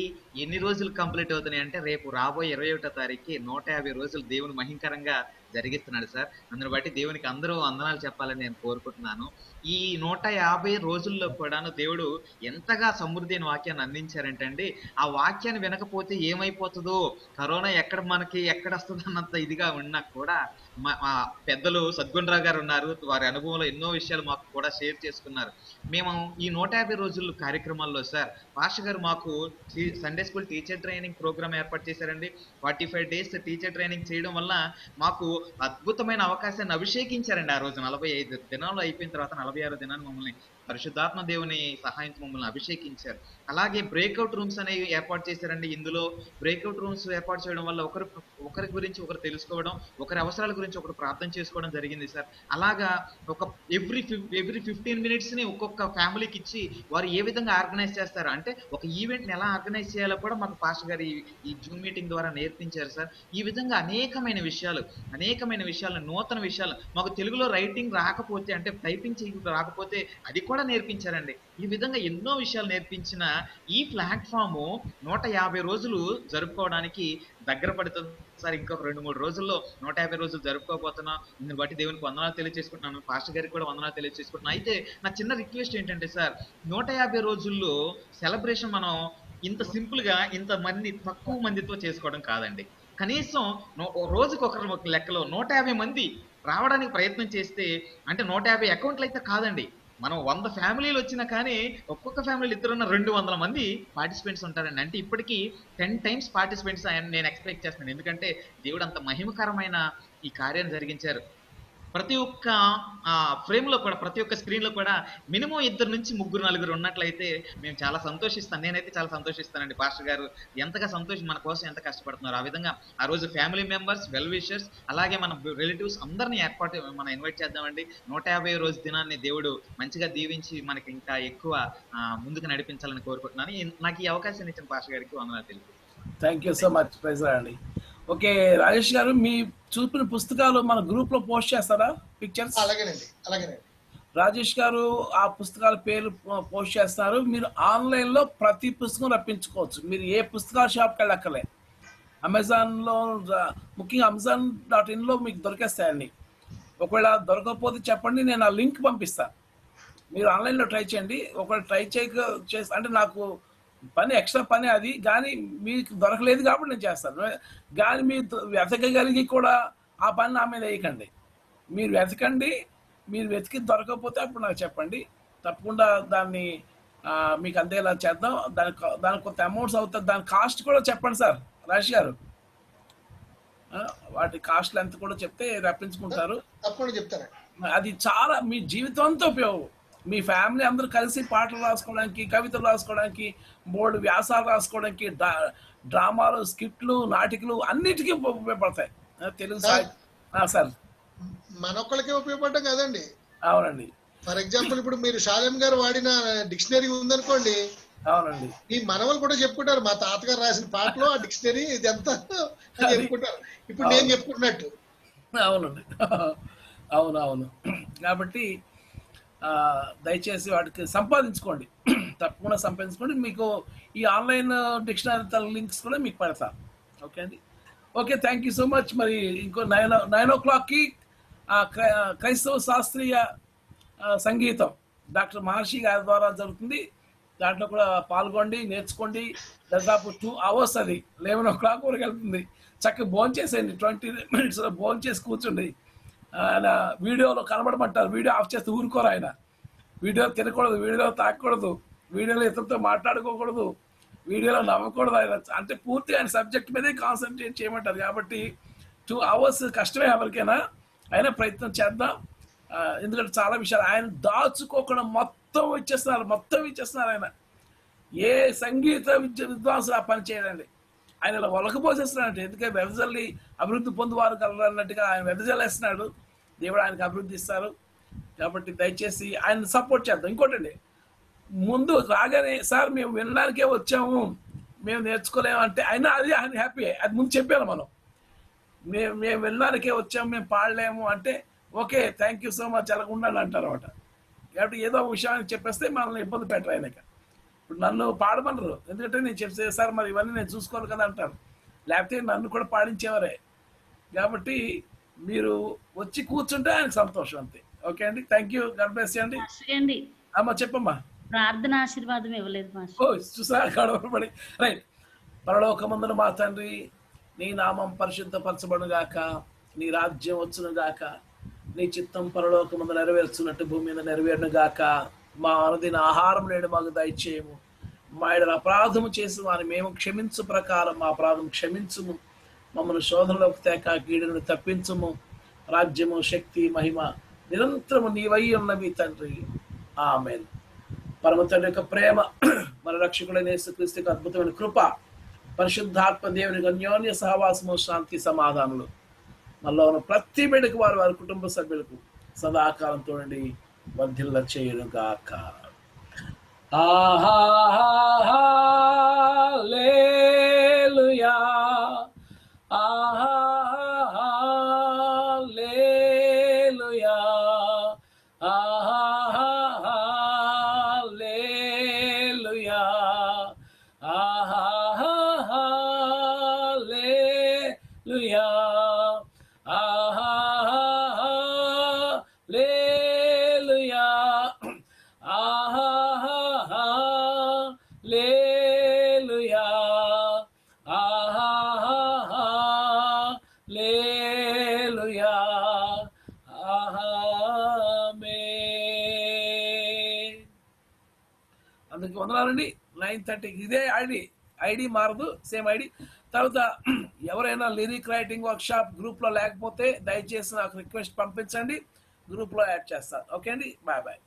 ఎన్ని రోజులు కంప్లీట్ అవుతున్నాయి అంటే రేపు రాబోయే ఇరవై ఒకటో తారీఖు నూట యాభై రోజులు దేవుని మహింకరంగా జరిగిస్తున్నాడు సార్. అందుని బట్టి దేవునికి అందరూ వందనాలు చెప్పాలని నేను కోరుకుంటున్నాను. ఈ నూట యాభై రోజుల్లో కూడాను దేవుడు ఎంతగా సమృద్ధి అయిన వాక్యాన్ని అందించారంటే అండి ఆ వాక్యాన్ని వినకపోతే ఏమైపోతుందో కరోనా ఎక్కడ మనకి ఎక్కడ వస్తుందో అన్నంత ఇదిగా ఉన్నా కూడా మా మా పెద్దలు సద్గుణరావు గారు ఉన్నారు. వారి అనుభవంలో ఎన్నో విషయాలు మాకు కూడా షేర్ చేసుకున్నారు. మేము ఈ నూట యాభై రోజులు కార్యక్రమాల్లో సార్ భాష గారు మాకు Sunday school teacher training program ఏర్పాటు చేశారండి. Forty five days teacher training చేయడం వల్ల మాకు అద్భుతమైన అవకాశాన్ని అభిషేకించారండి ఆ రోజు నలభై ఐదు దినాలు అయిపోయిన తర్వాత నలభై ఆరు దినాలు మమ్మల్ని పరిశుద్ధాత్మ దేవుని సహాయంతో మమ్మల్ని అభిషేకించారు. అలాగే బ్రేక్అవుట్ రూమ్స్ అనేవి ఏర్పాటు చేశారండి ఇందులో. బ్రేక్అవుట్ రూమ్స్ ఏర్పాటు చేయడం వల్ల ఒకరి ఒకరి గురించి ఒకరు తెలుసుకోవడం ఒకరి అవసరాల గురించి ఒకటి ప్రార్థన చేసుకోవడం జరిగింది సార్. అలాగా ఒక ఎవ్రీ ఎవ్రీ ఫిఫ్టీన్ మినిట్స్ని ఒక్కొక్క ఫ్యామిలీకి ఇచ్చి వారు ఏ విధంగా ఆర్గనైజ్ చేస్తారు అంటే ఒక ఈవెంట్ని ఎలా ఆర్గనైజ్ చేయాలో కూడా మాకు పాస్టర్ గారు ఈ- ఈ జూమ్ మీటింగ్ ద్వారా నేర్పించారు సార్. ఈ విధంగా అనేకమైన విషయాలు అనేకమైన విషయాలు నూతన విషయాలు మాకు తెలుగులో రైటింగ్ రాకపోతే అంటే టైపింగ్ చేయడం రాకపోతే అది కూడా నేర్పించారండి. ఈ విధంగా ఎన్నో విషయాలు నేర్పించిన ఈ ప్లాట్ఫామ్ నూట యాభై రోజులు జరుపుకోవడానికి దగ్గర పడుతుంది. సార్ ఇంకొక రెండు మూడు రోజుల్లో నూట యాభై రోజులు జరుపుకోబోతున్నాం. దీన్ని బట్టి దేవునికి వందనాలు తెలియజేసుకుంటున్నాను. పాస్టర్ గారికి కూడా వందనాలు తెలియజేసుకుంటున్నాను అయితే నా చిన్న రిక్వెస్ట్ ఏంటంటే సార్ నూట యాభై రోజుల్లో సెలబ్రేషన్ మనం ఇంత సింపుల్గా ఇంత మంది తక్కువ మందితో చేసుకోవడం కాదండి. కనీసం నో- ఓ రోజుకి ఒక లెక్కలో నూట యాభై మంది రావడానికి ప్రయత్నం చేస్తే అంటే నూట యాభై అకౌంట్లు అయితే కాదండి. మనం వంద ఫ్యామిలీలు వచ్చినా కానీ ఒక్కొక్క ఫ్యామిలీలు ఇద్దరున్న రెండు వందల మంది పార్టిసిపెంట్స్ ఉంటారండి. అంటే ఇప్పటికీ టెన్ టైమ్స్ పార్టిసిపెంట్స్ నేను ఎక్స్పెక్ట్ చేస్తున్నాను. ఎందుకంటే దేవుడు అంత మహిమకరమైన ఈ కార్యాన్ని జరిగించారు. ప్రతి ఒక్క ఫ్రేమ్లో కూడా ప్రతి ఒక్క స్క్రీన్లో కూడా మినిమం ఇద్దరు నుంచి ముగ్గురు నలుగురు ఉన్నట్లయితే మేము చాలా సంతోషిస్తాను నేనైతే చాలా సంతోషిస్తానండి. పాస్టర్ గారు ఎంతగా సంతోషం మన కోసం ఎంత కష్టపడుతున్నారు. ఆ విధంగా ఆ రోజు ఫ్యామిలీ మెంబర్స్ వెల్ విషర్స్ అలాగే మన రిలేటివ్స్ అందరినీ ఏర్పాటు మనం ఇన్వైట్ చేద్దామండి. నూట యాభై రోజు దినాన్ని దేవుడు మంచిగా దీవించి మనకి ఇంకా ఎక్కువ ముందుకు నడిపించాలని కోరుకుంటున్నాను. నాకు ఈ అవకాశం ఇచ్చిన పాస్టర్ గారికి వందనాలు తెలియదు thank you so much praise అండి ఓకే రాజేష్ గారు మీ చూపిన పుస్తకాలు మన గ్రూప్లో పోస్ట్ చేస్తారా? పిక్చర్స్ అలాగేనండి అలాగేనండి. రాజేష్ గారు ఆ పుస్తకాల పేరు పోస్ట్ చేస్తారు. మీరు ఆన్లైన్లో ప్రతి పుస్తకం రప్పించుకోవచ్చు. మీరు ఏ పుస్తకాల షాప్కి వెళ్ళక్కర్లే. అమెజాన్లో ముఖ్యంగా అమెజాన్ డాట్ ఇన్లో మీకు దొరికేస్తాయండి. ఒకవేళ దొరకకపోతే చెప్పండి నేను ఆ లింక్ పంపిస్తాను మీరు ఆన్లైన్లో ట్రై చేయండి. ఒకవేళ ట్రై చేయక అంటే నాకు పని ఎక్స్ట్రా పని అది. కానీ మీకు దొరకలేదు కాబట్టి నేను చేస్తాను. కానీ మీరు వెతకగలిగి కూడా ఆ పని నా మీద వేయకండి. మీరు వెతకండి మీరు వెతికి దొరకకపోతే అప్పుడు నాకు చెప్పండి. తప్పకుండా దాన్ని మీకు అందేలా చేద్దాం. దానికి దానికి కొంత అమౌంట్స్ అవుతుంది దాని కాస్ట్ కూడా చెప్పండి సార్ రాజేష్ గారు. వాటి కాస్ట్ ఎంత కూడా చెప్తే రప్పించుకుంటారు. అది చాలా మీ జీవితంతో ఉపయోగం. మీ ఫ్యామిలీ అందరూ కలిసి పాటలు రాసుకోవడానికి కవితలు రాసుకోవడానికి బోర్డు వ్యాసాలు రాసుకోవడానికి డ్రా- డ్రామాలు స్కిట్లు నాటికలు అన్నిటికీ ఉప- ఉపయోగపడతాయి. తెలుగు సార్ మనొక్కళ్ళకే ఉపయోగపడటం కాదండి. అవునండి. ఫర్ ఎగ్జాంపుల్ ఇప్పుడు మీరు షాలేం గారు వాడిన డిక్షనరీ ఉందనుకోండి అవునండి. ఈ మనవలు కూడా చెప్పుకుంటారు మా తాతగారు రాసిన పాటలో ఆ డిక్షనరీ ఇది ఎంత చెప్పుకుంటారు. ఇప్పుడు నేను చెప్పుకున్నట్టు. అవునండి. అవును అవును కాబట్టి దయచేసి వాటికి సంపాదించుకోండి. [CLEARS THROAT] తప్పకుండా సంపాదించుకోండి. మీకు ఈ ఆన్లైన్ డిక్షనరీ లింక్స్ కూడా మీకు పెడతా. ఓకే అండి? Okay thank you so much. మరి ఇంకో నైన్ నైన్ ఓ క్లాక్కి క్రైస్తవ శాస్త్రీయ సంగీతం. డాక్టర్ మహర్షి గారి ద్వారా జరుగుతుంది. దాంట్లో కూడా పాల్గొండి నేర్చుకోండి. దాదాపు టూ అవర్స్ అది. లెవెన్ ఓ క్లాక్ వరకు వెళ్తుంది. చక్కగా భోంచేసేయండి. ట్వంటీ మినిట్స్ భోంచేసి చేసి కూర్చోండి. ఆయన వీడియోలో కనబడమంటారు. వీడియో ఆఫ్ చేస్తే ఊరుకోరు ఆయన. వీడియో తినకూడదు వీడియోలో తాకూడదు వీడియోలో ఇతరులతో మాట్లాడుకోకూడదు వీడియోలో నవ్వకూడదు ఆయన. అంటే పూర్తి ఆయన సబ్జెక్ట్ మీదే కాన్సన్ట్రేట్ చేయమంటారు. కాబట్టి టూ అవర్స్ కష్టమే ఎవరికైనా. అయినా ప్రయత్నం చేద్దాం. ఎందుకంటే చాలా విషయాలు ఆయన దాచుకోకుండా మొత్తం ఇచ్చేస్తున్నారు మొత్తం ఇచ్చేస్తున్నారు ఆయన. ఏ సంగీత విద్య విద్వాంసులు ఆ పని చేయడండి. ఆయన ఇలా ఒలకపోసేస్తున్నాడు ఎందుకంటే వెదజల్లి అభివృద్ధి పొందువారు కలరు అన్నట్టుగా ఆయన వెదజల్లేస్తున్నాడు దేవుడు ఆయనకు అభివృద్ధి ఇస్తారు. కాబట్టి దయచేసి ఆయన సపోర్ట్ చేద్దాం. ఇంకోటండి ముందు రాగానే సార్ మేము వినడానికే వచ్చాము. మేము నేర్చుకోలేము. అంటే అయినా అది ఆయన హ్యాపీ అది ముందు చెప్పాను మనం. మేము మేము వినడానికే వచ్చాము. మేము పాడలేము. అంటే okay thank you so much అలా అంటారు అనమాట కాబట్టి ఏదో ఒక విషయాన్ని చెప్పేస్తే మనల్ని ఇబ్బంది పెట్టరు ఆయనక ఇప్పుడు నన్ను పాడమనరు. ఎందుకంటే నేను చెప్తే సార్ మరి ఇవన్నీ నేను చూసుకోవాలి కదా అంటారు. లేకపోతే నన్ను కూడా పాడించేవారే. కాబట్టి మీరు వచ్చి కూర్చుంటే ఆయనకు సంతోషం అంతే. ఓకే అండి? థ్యాంక్ యూ గాడ్ బ్లెస్ అండి. అమ్మ చెప్పమ్మా. ప్రార్థన ఆశీర్వాదం ఇవ్వలేదు ఓ చూసా గడవబడి రైట్ పరలోకమందున మా తండ్రి నీ నామం పరిశుద్ధపరచబడును గాక నీ రాజ్యం వచ్చును గాక నీ చిత్తం పరలోకమందు నెరవేర్చున్నట్టు భూమి మీద నెరవేరును గాక మా అనుదిన ఆహారం నేడు మాకు దయచేయము. మా ఎడల అపరాధము చేసి వారిని మేము క్షమించు ప్రకారం మా అపరాధం క్షమించుము. మమ్మల్ని శోధనలోకి తేక కీడును తప్పించుము. రాజ్యము శక్తి మహిమ నిరంతరము నీవై ఉన్నవి తండ్రి. ఆమెన్. పరమ తండ్రి యొక్క ప్రేమ [CLEARS THROAT] మన రక్షకుడైన యేసుక్రీస్తుకి అద్భుతమైన కృప పరిశుద్ధాత్మ దేవునికి అన్యోన్య సహవాసము శాంతి సమాధానములు మనలో ఉన్న ప్రతి బిడ్డకు వారు వారి కుటుంబ సభ్యులకు సదాకాలం తోడండి. వర్ధిల్ల చేయను గాక ఆహాలేలుయా Ah, ah, ah, hallelujah. Nine థర్టీకి ఇదే ఐడి. ఐడి మారదు సేమ్ ఐడి. తర్వాత [CLEARS THROAT] ఎవరైనా లిరిక్ రైటింగ్ వర్క్ షాప్ గ్రూప్లో లేకపోతే దయచేసి నాకు రిక్వెస్ట్ పంపించండి. గ్రూప్లో యాడ్ చేస్తాను ఓకే అండి? Bye bye.